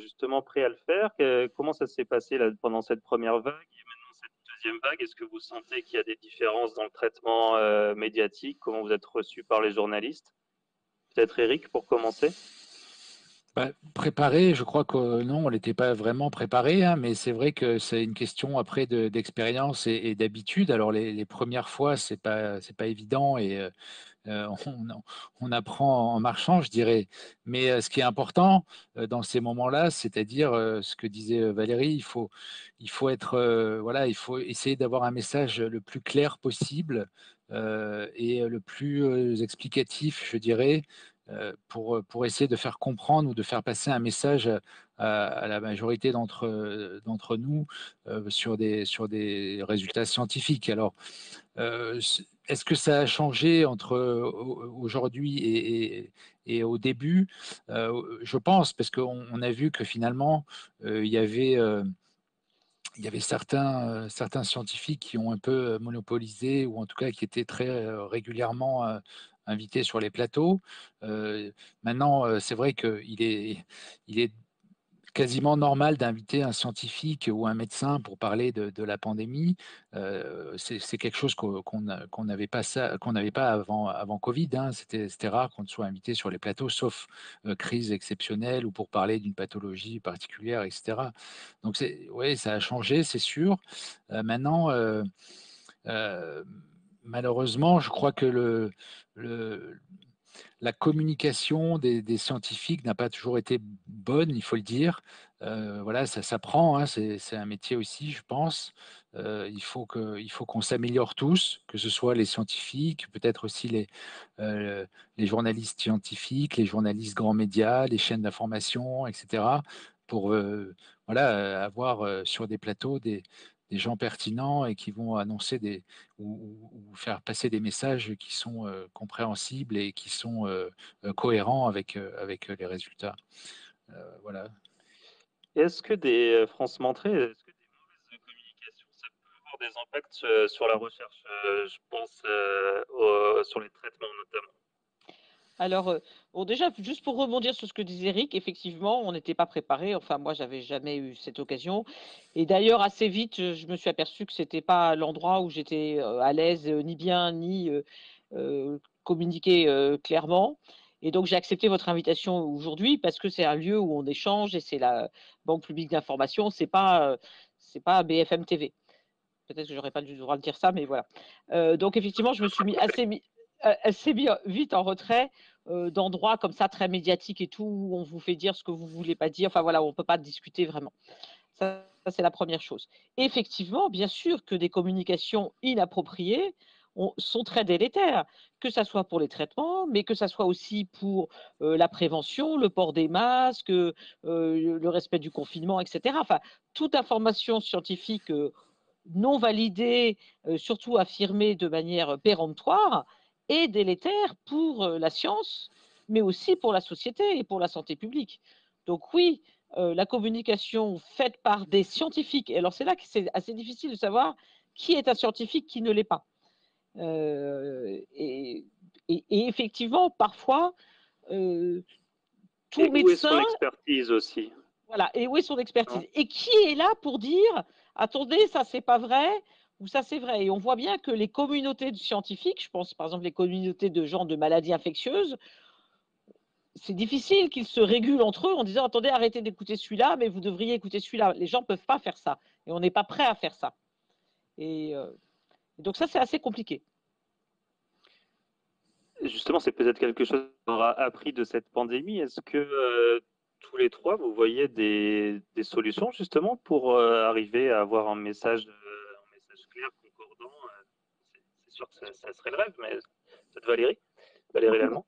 justement prêt à le faire? Comment ça s'est passé pendant cette première vague et maintenant cette deuxième vague? Est-ce que vous sentez qu'il y a des différences dans le traitement médiatique? Comment vous êtes reçu par les journalistes? Peut-être Eric pour commencer bah, préparé, je crois que non, on n'était pas vraiment préparé, hein, mais c'est vrai que c'est une question après d'expérience et, d'habitude. Alors les, premières fois, c'est pas pas évident et euh, euh, on, apprend en marchant, je dirais. Mais euh, ce qui est important dans ces moments-là, c'est-à-dire ce que disait Valérie, il faut il faut être voilà, il faut essayer d'avoir un message le plus clair possible et le plus explicatif, je dirais, pour, pour essayer de faire comprendre ou de faire passer un message à, la majorité d'entre d'entre nous euh, sur, des, sur des résultats scientifiques. Alors, euh, est-ce que ça a changé entre aujourd'hui et, et, au début? Je pense, parce qu'on a vu que finalement, il y avait il y avait certains, certains scientifiques qui ont un peu monopolisé, ou en tout cas qui étaient très régulièrement invité sur les plateaux. Euh, maintenant, euh, c'est vrai qu'il est, il est quasiment normal d'inviter un scientifique ou un médecin pour parler de, la pandémie. Euh, c'est quelque chose qu'on n'avait pas, n'avait pas avant, avant Covid. Hein. C'était rare qu'on soit invité sur les plateaux, sauf crise exceptionnelle ou pour parler d'une pathologie particulière, etc. Donc, oui, ça a changé, c'est sûr. maintenant, malheureusement, je crois que la communication des, scientifiques n'a pas toujours été bonne, il faut le dire. Euh, voilà, ça s'apprend, hein, c'est un métier aussi, je pense. Euh, il faut qu'on s'améliore tous, que ce soit les scientifiques, peut-être aussi les, euh, les journalistes scientifiques, les journalistes grands médias, les chaînes d'information, etc., pour voilà, avoir sur des plateaux des, des gens pertinents et qui vont annoncer des ou, faire passer des messages qui sont euh, compréhensibles et qui sont euh, euh, cohérents avec avec les résultats. voilà. Est-ce que des France Montré, est-ce que des mauvaises communications, ça peut avoir des impacts sur la recherche Je pense sur les traitements notamment? Alors, euh, déjà, juste pour rebondir sur ce que disait Eric, effectivement, on n'était pas préparé. Enfin, moi, j'avais jamais eu cette occasion. Et d'ailleurs, assez vite, je me suis aperçu que c'était pas l'endroit où j'étais euh, à l'aise, euh, ni bien, ni communiquer clairement. Et donc, j'ai accepté votre invitation aujourd'hui parce que c'est un lieu où on échange et c'est la Banque publique d'information. C'est pas, pas BFM TV. Peut-être que j'aurais pas dû droit de dire ça, mais voilà. donc, effectivement, je me suis mis assez, elle s'est mis vite en retrait euh, d'endroits comme ça très médiatiques et tout où on vous fait dire ce que vous voulez pas dire. Enfin voilà, on peut pas discuter vraiment. Ça, c'est la première chose. Effectivement, bien sûr que des communications inappropriées sont très délétères, que ce soit pour les traitements, mais que ce soit aussi pour euh, la prévention, le port des masques, euh, le respect du confinement, etc. Enfin, toute information scientifique non validée, surtout affirmée de manière péremptoire, et délétère pour la science, mais aussi pour la société et pour la santé publique. Donc oui, la communication faite par des scientifiques, et alors c'est là que c'est assez difficile de savoir qui est un scientifique, qui ne l'est pas. et, effectivement, parfois, euh, tout et médecin... Où est son expertise aussi? Voilà, et où est son expertise? Et qui est là pour dire, attendez, ça c'est pas vrai, où ça c'est vrai. Et on voit bien que les communautés scientifiques, je pense par exemple les communautés de gens de maladies infectieuses, c'est difficile qu'ils se régulent entre eux en disant attendez, arrêtez d'écouter celui-là, mais vous devriez écouter celui-là. Les gens ne peuvent pas faire ça. Et on n'est pas prêt à faire ça. Et, euh, donc ça, c'est assez compliqué. Justement, c'est peut-être quelque chose qu'on aura appris de cette pandémie. Est-ce que euh, tous les trois, vous voyez des, solutions justement pour euh, arriver à avoir un message concordant, euh, c'est sûr que ça, serait le rêve, mais peut-être Valérie, Valérie Lallemand.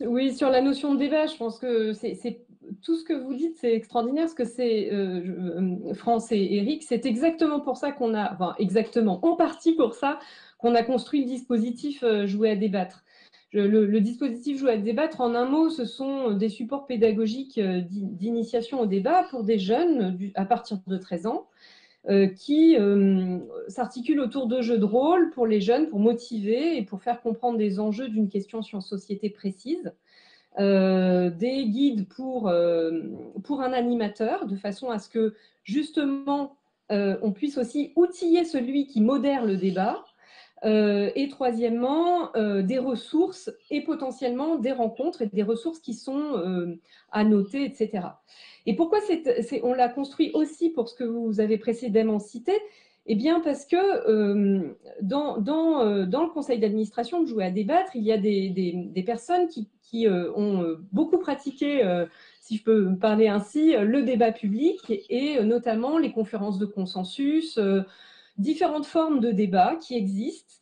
Oui, sur la notion de débat, je pense que c'est tout ce que vous dites, c'est extraordinaire, ce que c'est euh, euh, France et Eric, c'est exactement pour ça qu'on a, enfin exactement, en partie pour ça qu'on a construit le dispositif Jouer à débattre. le, dispositif Jouer à débattre, en un mot, ce sont des supports pédagogiques d'initiation au débat pour des jeunes à partir de 13 ans qui s'articule autour de jeux de rôle pour les jeunes, pour motiver et pour faire comprendre des enjeux d'une question sur société précise. des guides pour un animateur, de façon à ce que justement on puisse aussi outiller celui qui modère le débat euh, et troisièmement, euh, des ressources et potentiellement des rencontres et des ressources qui sont euh, à noter, etc. Et pourquoi on l'a construit aussi pour ce que vous avez précédemment cité? Eh bien, parce que dans, dans, le conseil d'administration de Jouer à débattre, il y a des, personnes qui ont beaucoup pratiqué, si je peux parler ainsi, le débat public et notamment les conférences de consensus différentes formes de débat qui existent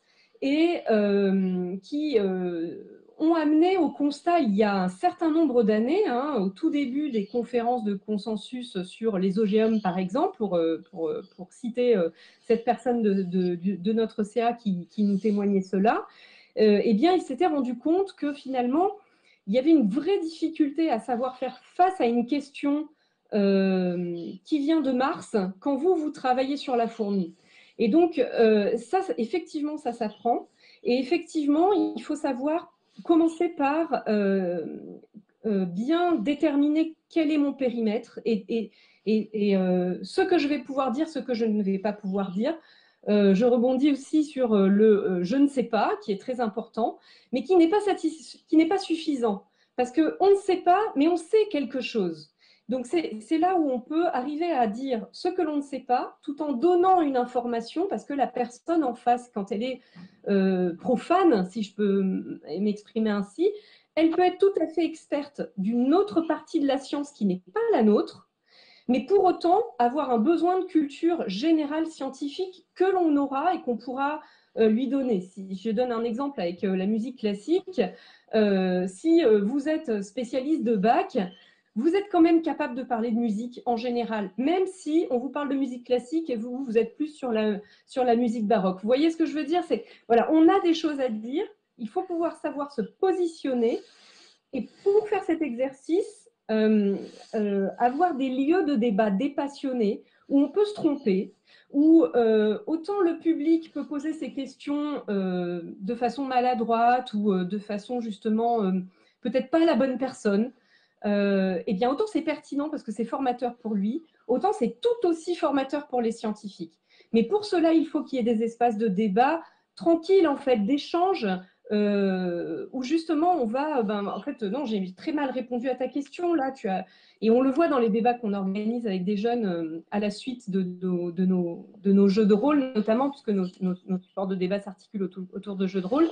et euh, qui euh, ont amené au constat il y a un certain nombre d'années, hein, au tout début des conférences de consensus sur les OGM par exemple, pour, euh, pour, pour citer cette personne de, de, notre CA qui, qui nous témoignait cela, eh bien, il s'était rendu compte que finalement, il y avait une vraie difficulté à savoir faire face à une question qui vient de Mars quand vous, vous travaillez sur la fourmi. Et donc, euh, ça, effectivement, ça s'apprend. Et effectivement, il faut savoir commencer par euh, euh, bien déterminer quel est mon périmètre et, ce que je vais pouvoir dire, ce que je ne vais pas pouvoir dire. je rebondis aussi sur le je ne sais pas, qui est très important, mais qui n'est pas, pas suffisant. Parce qu'on ne sait pas, mais on sait quelque chose. Donc c'est là où on peut arriver à dire ce que l'on ne sait pas, tout en donnant une information, parce que la personne en face, quand elle est euh, profane, si je peux m'exprimer ainsi, elle peut être tout à fait experte d'une autre partie de la science qui n'est pas la nôtre, mais pour autant avoir un besoin de culture générale scientifique que l'on aura et qu'on pourra euh, lui donner. Si je donne un exemple avec euh, la musique classique, si vous êtes spécialiste de Bach, vous êtes quand même capable de parler de musique en général, même si on vous parle de musique classique et vous, vous êtes plus sur la, sur la musique baroque. Vous voyez ce que je veux dire? C'est voilà, on a des choses à dire, il faut pouvoir savoir se positionner. Et pour faire cet exercice, euh, euh, avoir des lieux de débat dépassionnés où on peut se tromper, où euh, autant le public peut poser ses questions de façon maladroite ou de façon justement peut-être pas la bonne personne euh, eh bien autant c'est pertinent parce que c'est formateur pour lui, autant c'est tout aussi formateur pour les scientifiques. Mais pour cela, il faut qu'il y ait des espaces de débat tranquilles, en fait, d'échange, euh, où justement on va, ben, en fait, non, j'ai très mal répondu à ta question là, et on le voit dans les débats qu'on organise avec des jeunes euh, à la suite de, nos, jeux de rôle, notamment puisque notre, support de débat s'articule autour, de jeux de rôle.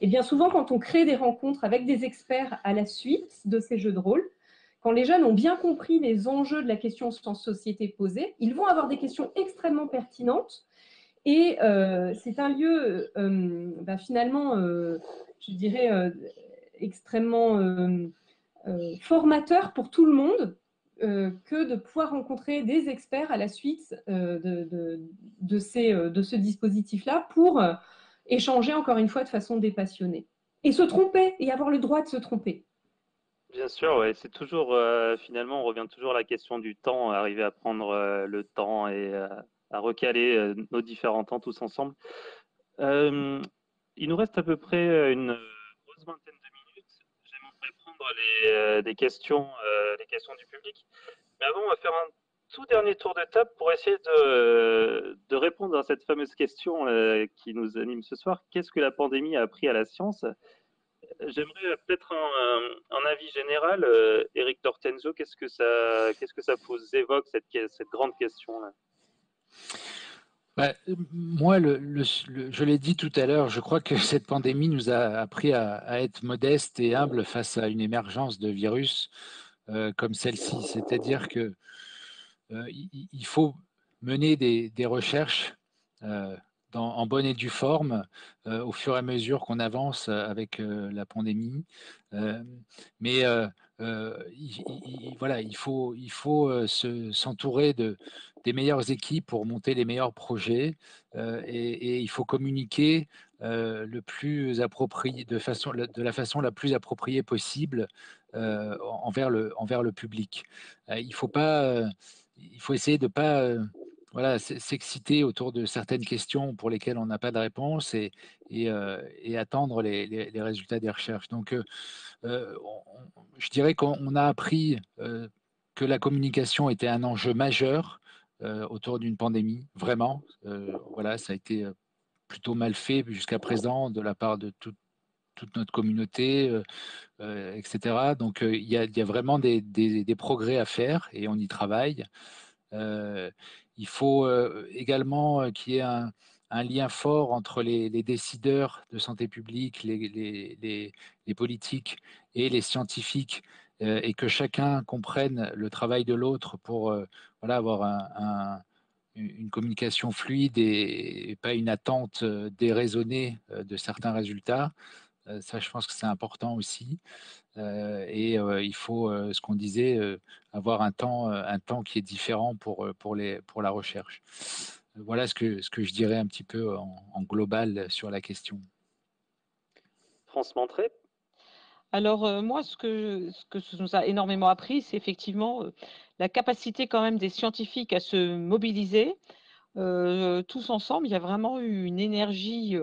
Et bien souvent, quand on crée des rencontres avec des experts à la suite de ces jeux de rôle, quand les jeunes ont bien compris les enjeux de la question sans société posée, ils vont avoir des questions extrêmement pertinentes. Et euh, c'est un lieu euh, bah, finalement, euh, je dirais, extrêmement formateur pour tout le monde que de pouvoir rencontrer des experts à la suite de, ces, de ce dispositif-là pour échanger encore une fois de façon dépassionnée. Et se tromper, et avoir le droit de se tromper. Bien sûr, ouais. c'est toujours, finalement, on revient toujours à la question du temps, arriver à prendre le temps et à recaler nos différents temps tous ensemble. il nous reste à peu près une grosse vingtaine de minutes. J'aimerais prendre les, des questions, les questions du public. Mais avant, on va faire un tout dernier tour de table pour essayer de, répondre à cette fameuse question euh, qui nous anime ce soir. Qu'est-ce que la pandémie a appris à la science? J'aimerais peut-être un, avis général. Euh, Eric Dortenzo, qu'est-ce que ça, qu'est-ce que ça vous évoque cette, cette grande question-là? Bah, moi, je l'ai dit tout à l'heure, je crois que cette pandémie nous a appris à, être modestes et humbles face à une émergence de virus euh, comme celle-ci. C'est-à-dire que euh, il, faut mener des, recherches euh, en bonne et due forme au fur et à mesure qu'on avance avec la pandémie. mais voilà, il faut, il faut s'entourer de, des meilleures équipes pour monter les meilleurs projets et, il faut communiquer le plus approprié, de, façon, de la façon la plus appropriée possible envers, le, envers le public. il faut pas il faut essayer de ne pas voilà, s'exciter autour de certaines questions pour lesquelles on n'a pas de réponse et, attendre les, résultats des recherches. Donc, je dirais qu'on a appris que la communication était un enjeu majeur autour d'une pandémie, vraiment. voilà, ça a été plutôt mal fait jusqu'à présent de la part de toute notre communauté, etc. Donc, il y, a vraiment des, progrès à faire et on y travaille. il faut également qu'il y ait un, lien fort entre les, décideurs de santé publique, les politiques et les scientifiques et que chacun comprenne le travail de l'autre pour voilà, avoir un, une communication fluide et, pas une attente déraisonnée de certains résultats. Ça, je pense que c'est important aussi. et il faut, ce qu'on disait, avoir un temps, un temps qui est différent pour, pour, les, pour la recherche. Voilà ce que, ce que je dirais un petit peu en, en global sur la question. France Montré alors moi, ce que, ça nous a énormément appris, c'est effectivement la capacité quand même des scientifiques à se mobiliser tous ensemble. Il y a vraiment eu une énergie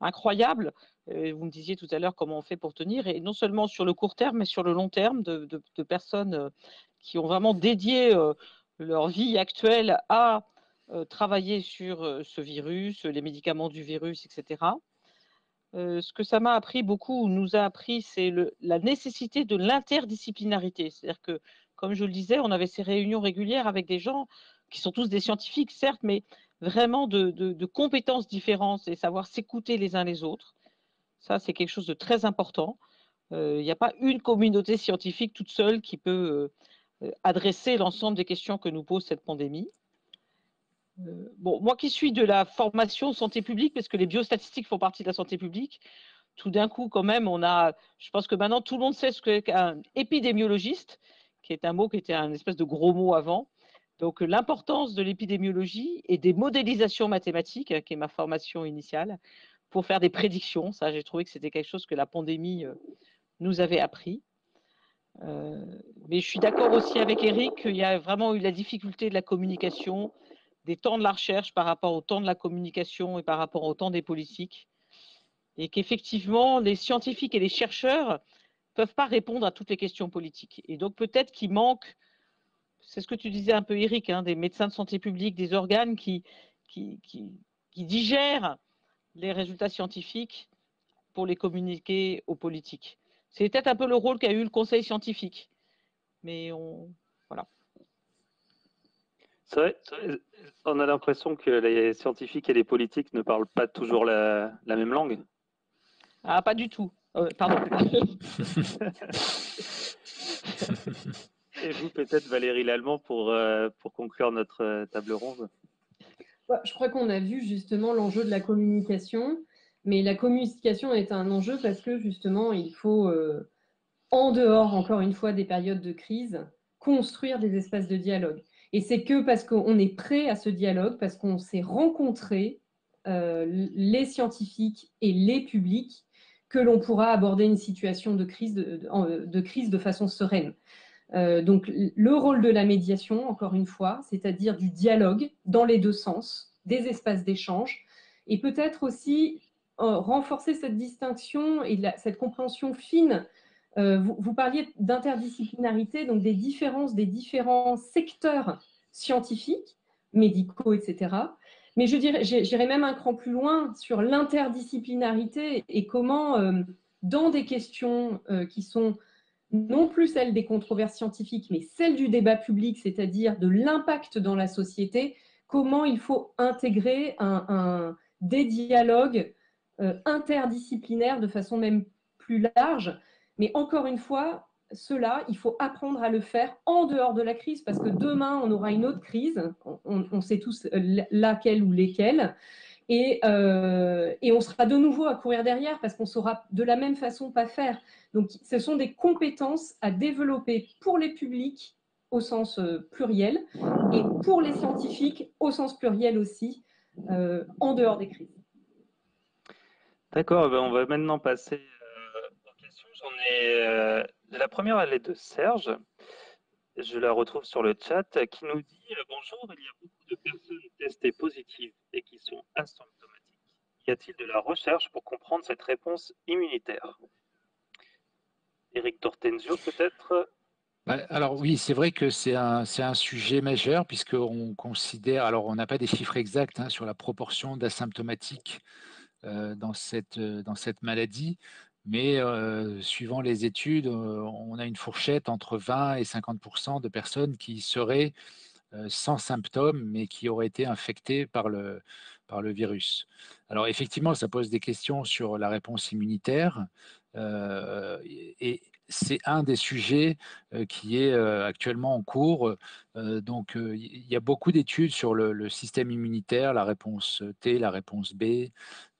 incroyable. vous me disiez tout à l'heure comment on fait pour tenir, et non seulement sur le court terme, mais sur le long terme, de personnes qui ont vraiment dédié leur vie actuelle à travailler sur ce virus, les médicaments du virus, etc ce que ça m'a appris beaucoup, nous a appris, c'est la nécessité de l'interdisciplinarité. C'est-à-dire que, comme je le disais, on avait ces réunions régulières avec des gens qui sont tous des scientifiques, certes, mais vraiment de, compétences différentes et savoir s'écouter les uns les autres. Ça, c'est quelque chose de très important. Il n'y a pas une communauté scientifique toute seule qui peut adresser l'ensemble des questions que nous pose cette pandémie. Euh, bon, moi qui suis de la formation santé publique, parce que les biostatistiques font partie de la santé publique, tout d'un coup, quand même, on a. Je pense que maintenant, tout le monde sait ce qu'est un épidémiologiste, qui est un mot qui était un espèce de gros mot avant. Donc, l'importance de l'épidémiologie et des modélisations mathématiques, hein, qui est ma formation initiale, pour faire des prédictions. Ça, j'ai trouvé que c'était quelque chose que la pandémie euh, nous avait appris. Euh, mais je suis d'accord aussi avec Eric qu'il y a vraiment eu la difficulté de la communication, des temps de la recherche par rapport au temps de la communication et par rapport au temps des politiques. Et qu'effectivement, les scientifiques et les chercheurs ne peuvent pas répondre à toutes les questions politiques. Et donc peut-être qu'il manque, c'est ce que tu disais un peu Eric, hein, des médecins de santé publique, des organes qui, qui, qui, qui digèrent les résultats scientifiques pour les communiquer aux politiques. C'est peut-être un peu le rôle qu'a eu le conseil scientifique. Mais on, voilà. C'est vrai, on a l'impression que les scientifiques et les politiques ne parlent pas toujours la, même langue. Ah, pas du tout. Euh, pardon. et vous, peut-être Valérie Lallemand, pour, euh, pour conclure notre euh, table ronde Je crois qu'on a vu justement l'enjeu de la communication, mais la communication est un enjeu parce que justement, il faut, en dehors, encore une fois, des périodes de crise, construire des espaces de dialogue. Et c'est que parce qu'on est prêt à ce dialogue, parce qu'on s'est rencontrés, euh, les scientifiques et les publics, que l'on pourra aborder une situation de crise de, façon sereine. Euh, donc le rôle de la médiation, encore une fois, c'est-à-dire du dialogue dans les deux sens, des espaces d'échange, et peut-être aussi euh, renforcer cette distinction et cette compréhension fine euh, vous, parliez d'interdisciplinarité, donc des différences des différents secteurs scientifiques, médicaux, etc. Mais je dirais, j'irais même un cran plus loin sur l'interdisciplinarité et comment, euh, dans des questions euh, qui sont non plus celles des controverses scientifiques, mais celles du débat public, c'est-à-dire de l'impact dans la société, comment il faut intégrer des dialogues interdisciplinaires de façon même plus large mais encore une fois, cela, il faut apprendre à le faire en dehors de la crise, parce que demain, on aura une autre crise, on, sait tous laquelle ou lesquelles, et, euh, et, on sera de nouveau à courir derrière, parce qu'on saura de la même façon pas faire. Donc, ce sont des compétences à développer pour les publics au sens euh, pluriel, et pour les scientifiques au sens pluriel aussi, euh, en dehors des crises. D'accord, ben, on va maintenant passer euh, la première, elle est de Serge. je la retrouve sur le chat, qui nous dit Bonjour, il y a beaucoup de personnes testées positives et qui sont asymptomatiques. Y a-t-il de la recherche pour comprendre cette réponse immunitaire? Eric Tortenzio, peut-être? Bah, alors oui, c'est vrai que c'est un, sujet majeur puisqu'on considère, alors on n'a pas des chiffres exacts hein, sur la proportion d'asymptomatiques euh, dans cette maladie, mais suivant les études, on a une fourchette entre 20 et 50% de personnes qui seraient sans symptômes, mais qui auraient été infectées par le, par le virus. Alors effectivement, ça pose des questions sur la réponse immunitaire. et c'est un des sujets qui est actuellement en cours. donc, il y a beaucoup d'études sur le, système immunitaire, la réponse T, la réponse B,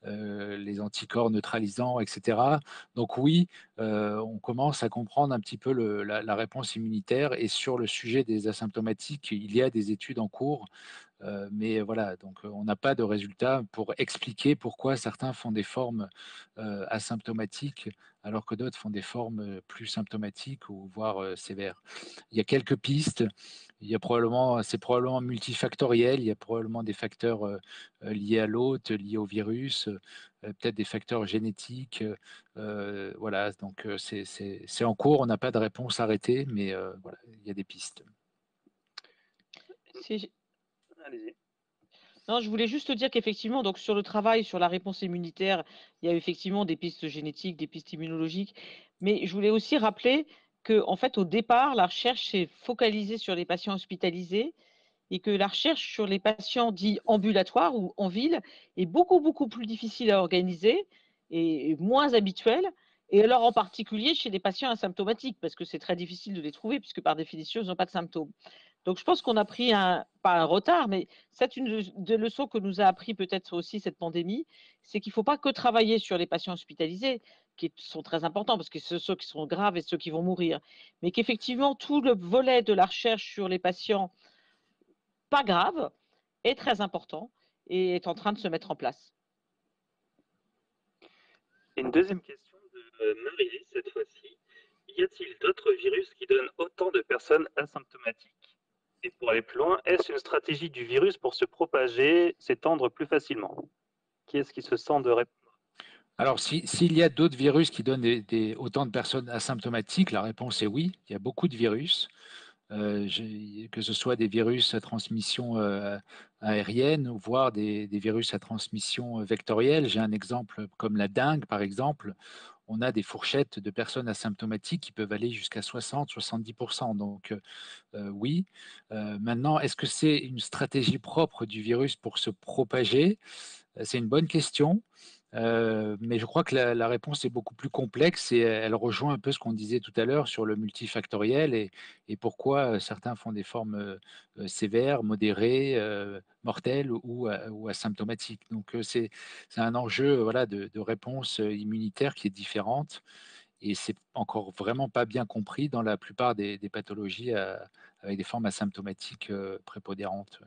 les anticorps neutralisants, etc. Donc oui, on commence à comprendre un petit peu la, la, réponse immunitaire et sur le sujet des asymptomatiques, il y a des études en cours euh, mais voilà, donc on n'a pas de résultats pour expliquer pourquoi certains font des formes asymptomatiques alors que d'autres font des formes plus symptomatiques ou voire sévères. Il y a quelques pistes. Il y a probablement, c'est probablement multifactoriel. Il y a probablement des facteurs liés à l'hôte, liés au virus, peut-être des facteurs génétiques. voilà, donc c'est en cours. On n'a pas de réponse arrêtée, mais voilà, il y a des pistes. Non, je voulais juste dire qu'effectivement, donc sur le travail sur la réponse immunitaire, il y a effectivement des pistes génétiques, des pistes immunologiques, mais je voulais aussi rappeler que, en fait, au départ, la recherche s'est focalisée sur les patients hospitalisés et que la recherche sur les patients dits ambulatoires ou en ville est beaucoup, beaucoup plus difficile à organiser et moins habituelle. Et alors en particulier chez les patients asymptomatiques, parce que c'est très difficile de les trouver, puisque par définition, ils n'ont pas de symptômes. Donc, je pense qu'on a pris un, pas un retard, mais c'est une des leçons que nous a appris peut-être aussi cette pandémie, c'est qu'il ne faut pas que travailler sur les patients hospitalisés, qui sont très importants, parce que ce sont ceux qui sont graves et ceux qui vont mourir, mais qu'effectivement, tout le volet de la recherche sur les patients pas graves est très important et est en train de se mettre en place. Une deuxième question de Marie, cette fois-ci. Y a-t-il d'autres virus qui donnent autant de personnes asymptomatiques? Et pour aller plus loin, est-ce une stratégie du virus pour se propager, s'étendre plus facilement? Qui est-ce qui se sent de répondre alors, s'il y a d'autres virus qui donnent autant de personnes asymptomatiques, la réponse est oui. Il y a beaucoup de virus, euh, que ce soit des virus à transmission euh, aérienne, voire des, virus à transmission vectorielle. J'ai un exemple comme la dengue, par exemple on a des fourchettes de personnes asymptomatiques qui peuvent aller jusqu'à 60-70%. Donc oui. maintenant, est-ce que c'est une stratégie propre du virus pour se propager? C'est une bonne question. Euh, mais je crois que la, réponse est beaucoup plus complexe et elle rejoint un peu ce qu'on disait tout à l'heure sur le multifactoriel et, pourquoi euh, certains font des formes euh, sévères, modérées, mortelles ou, asymptomatiques. Donc c'est un enjeu voilà, de, réponse immunitaire qui est différente et c'est encore vraiment pas bien compris dans la plupart des, pathologies avec des formes asymptomatiques prépondérantes.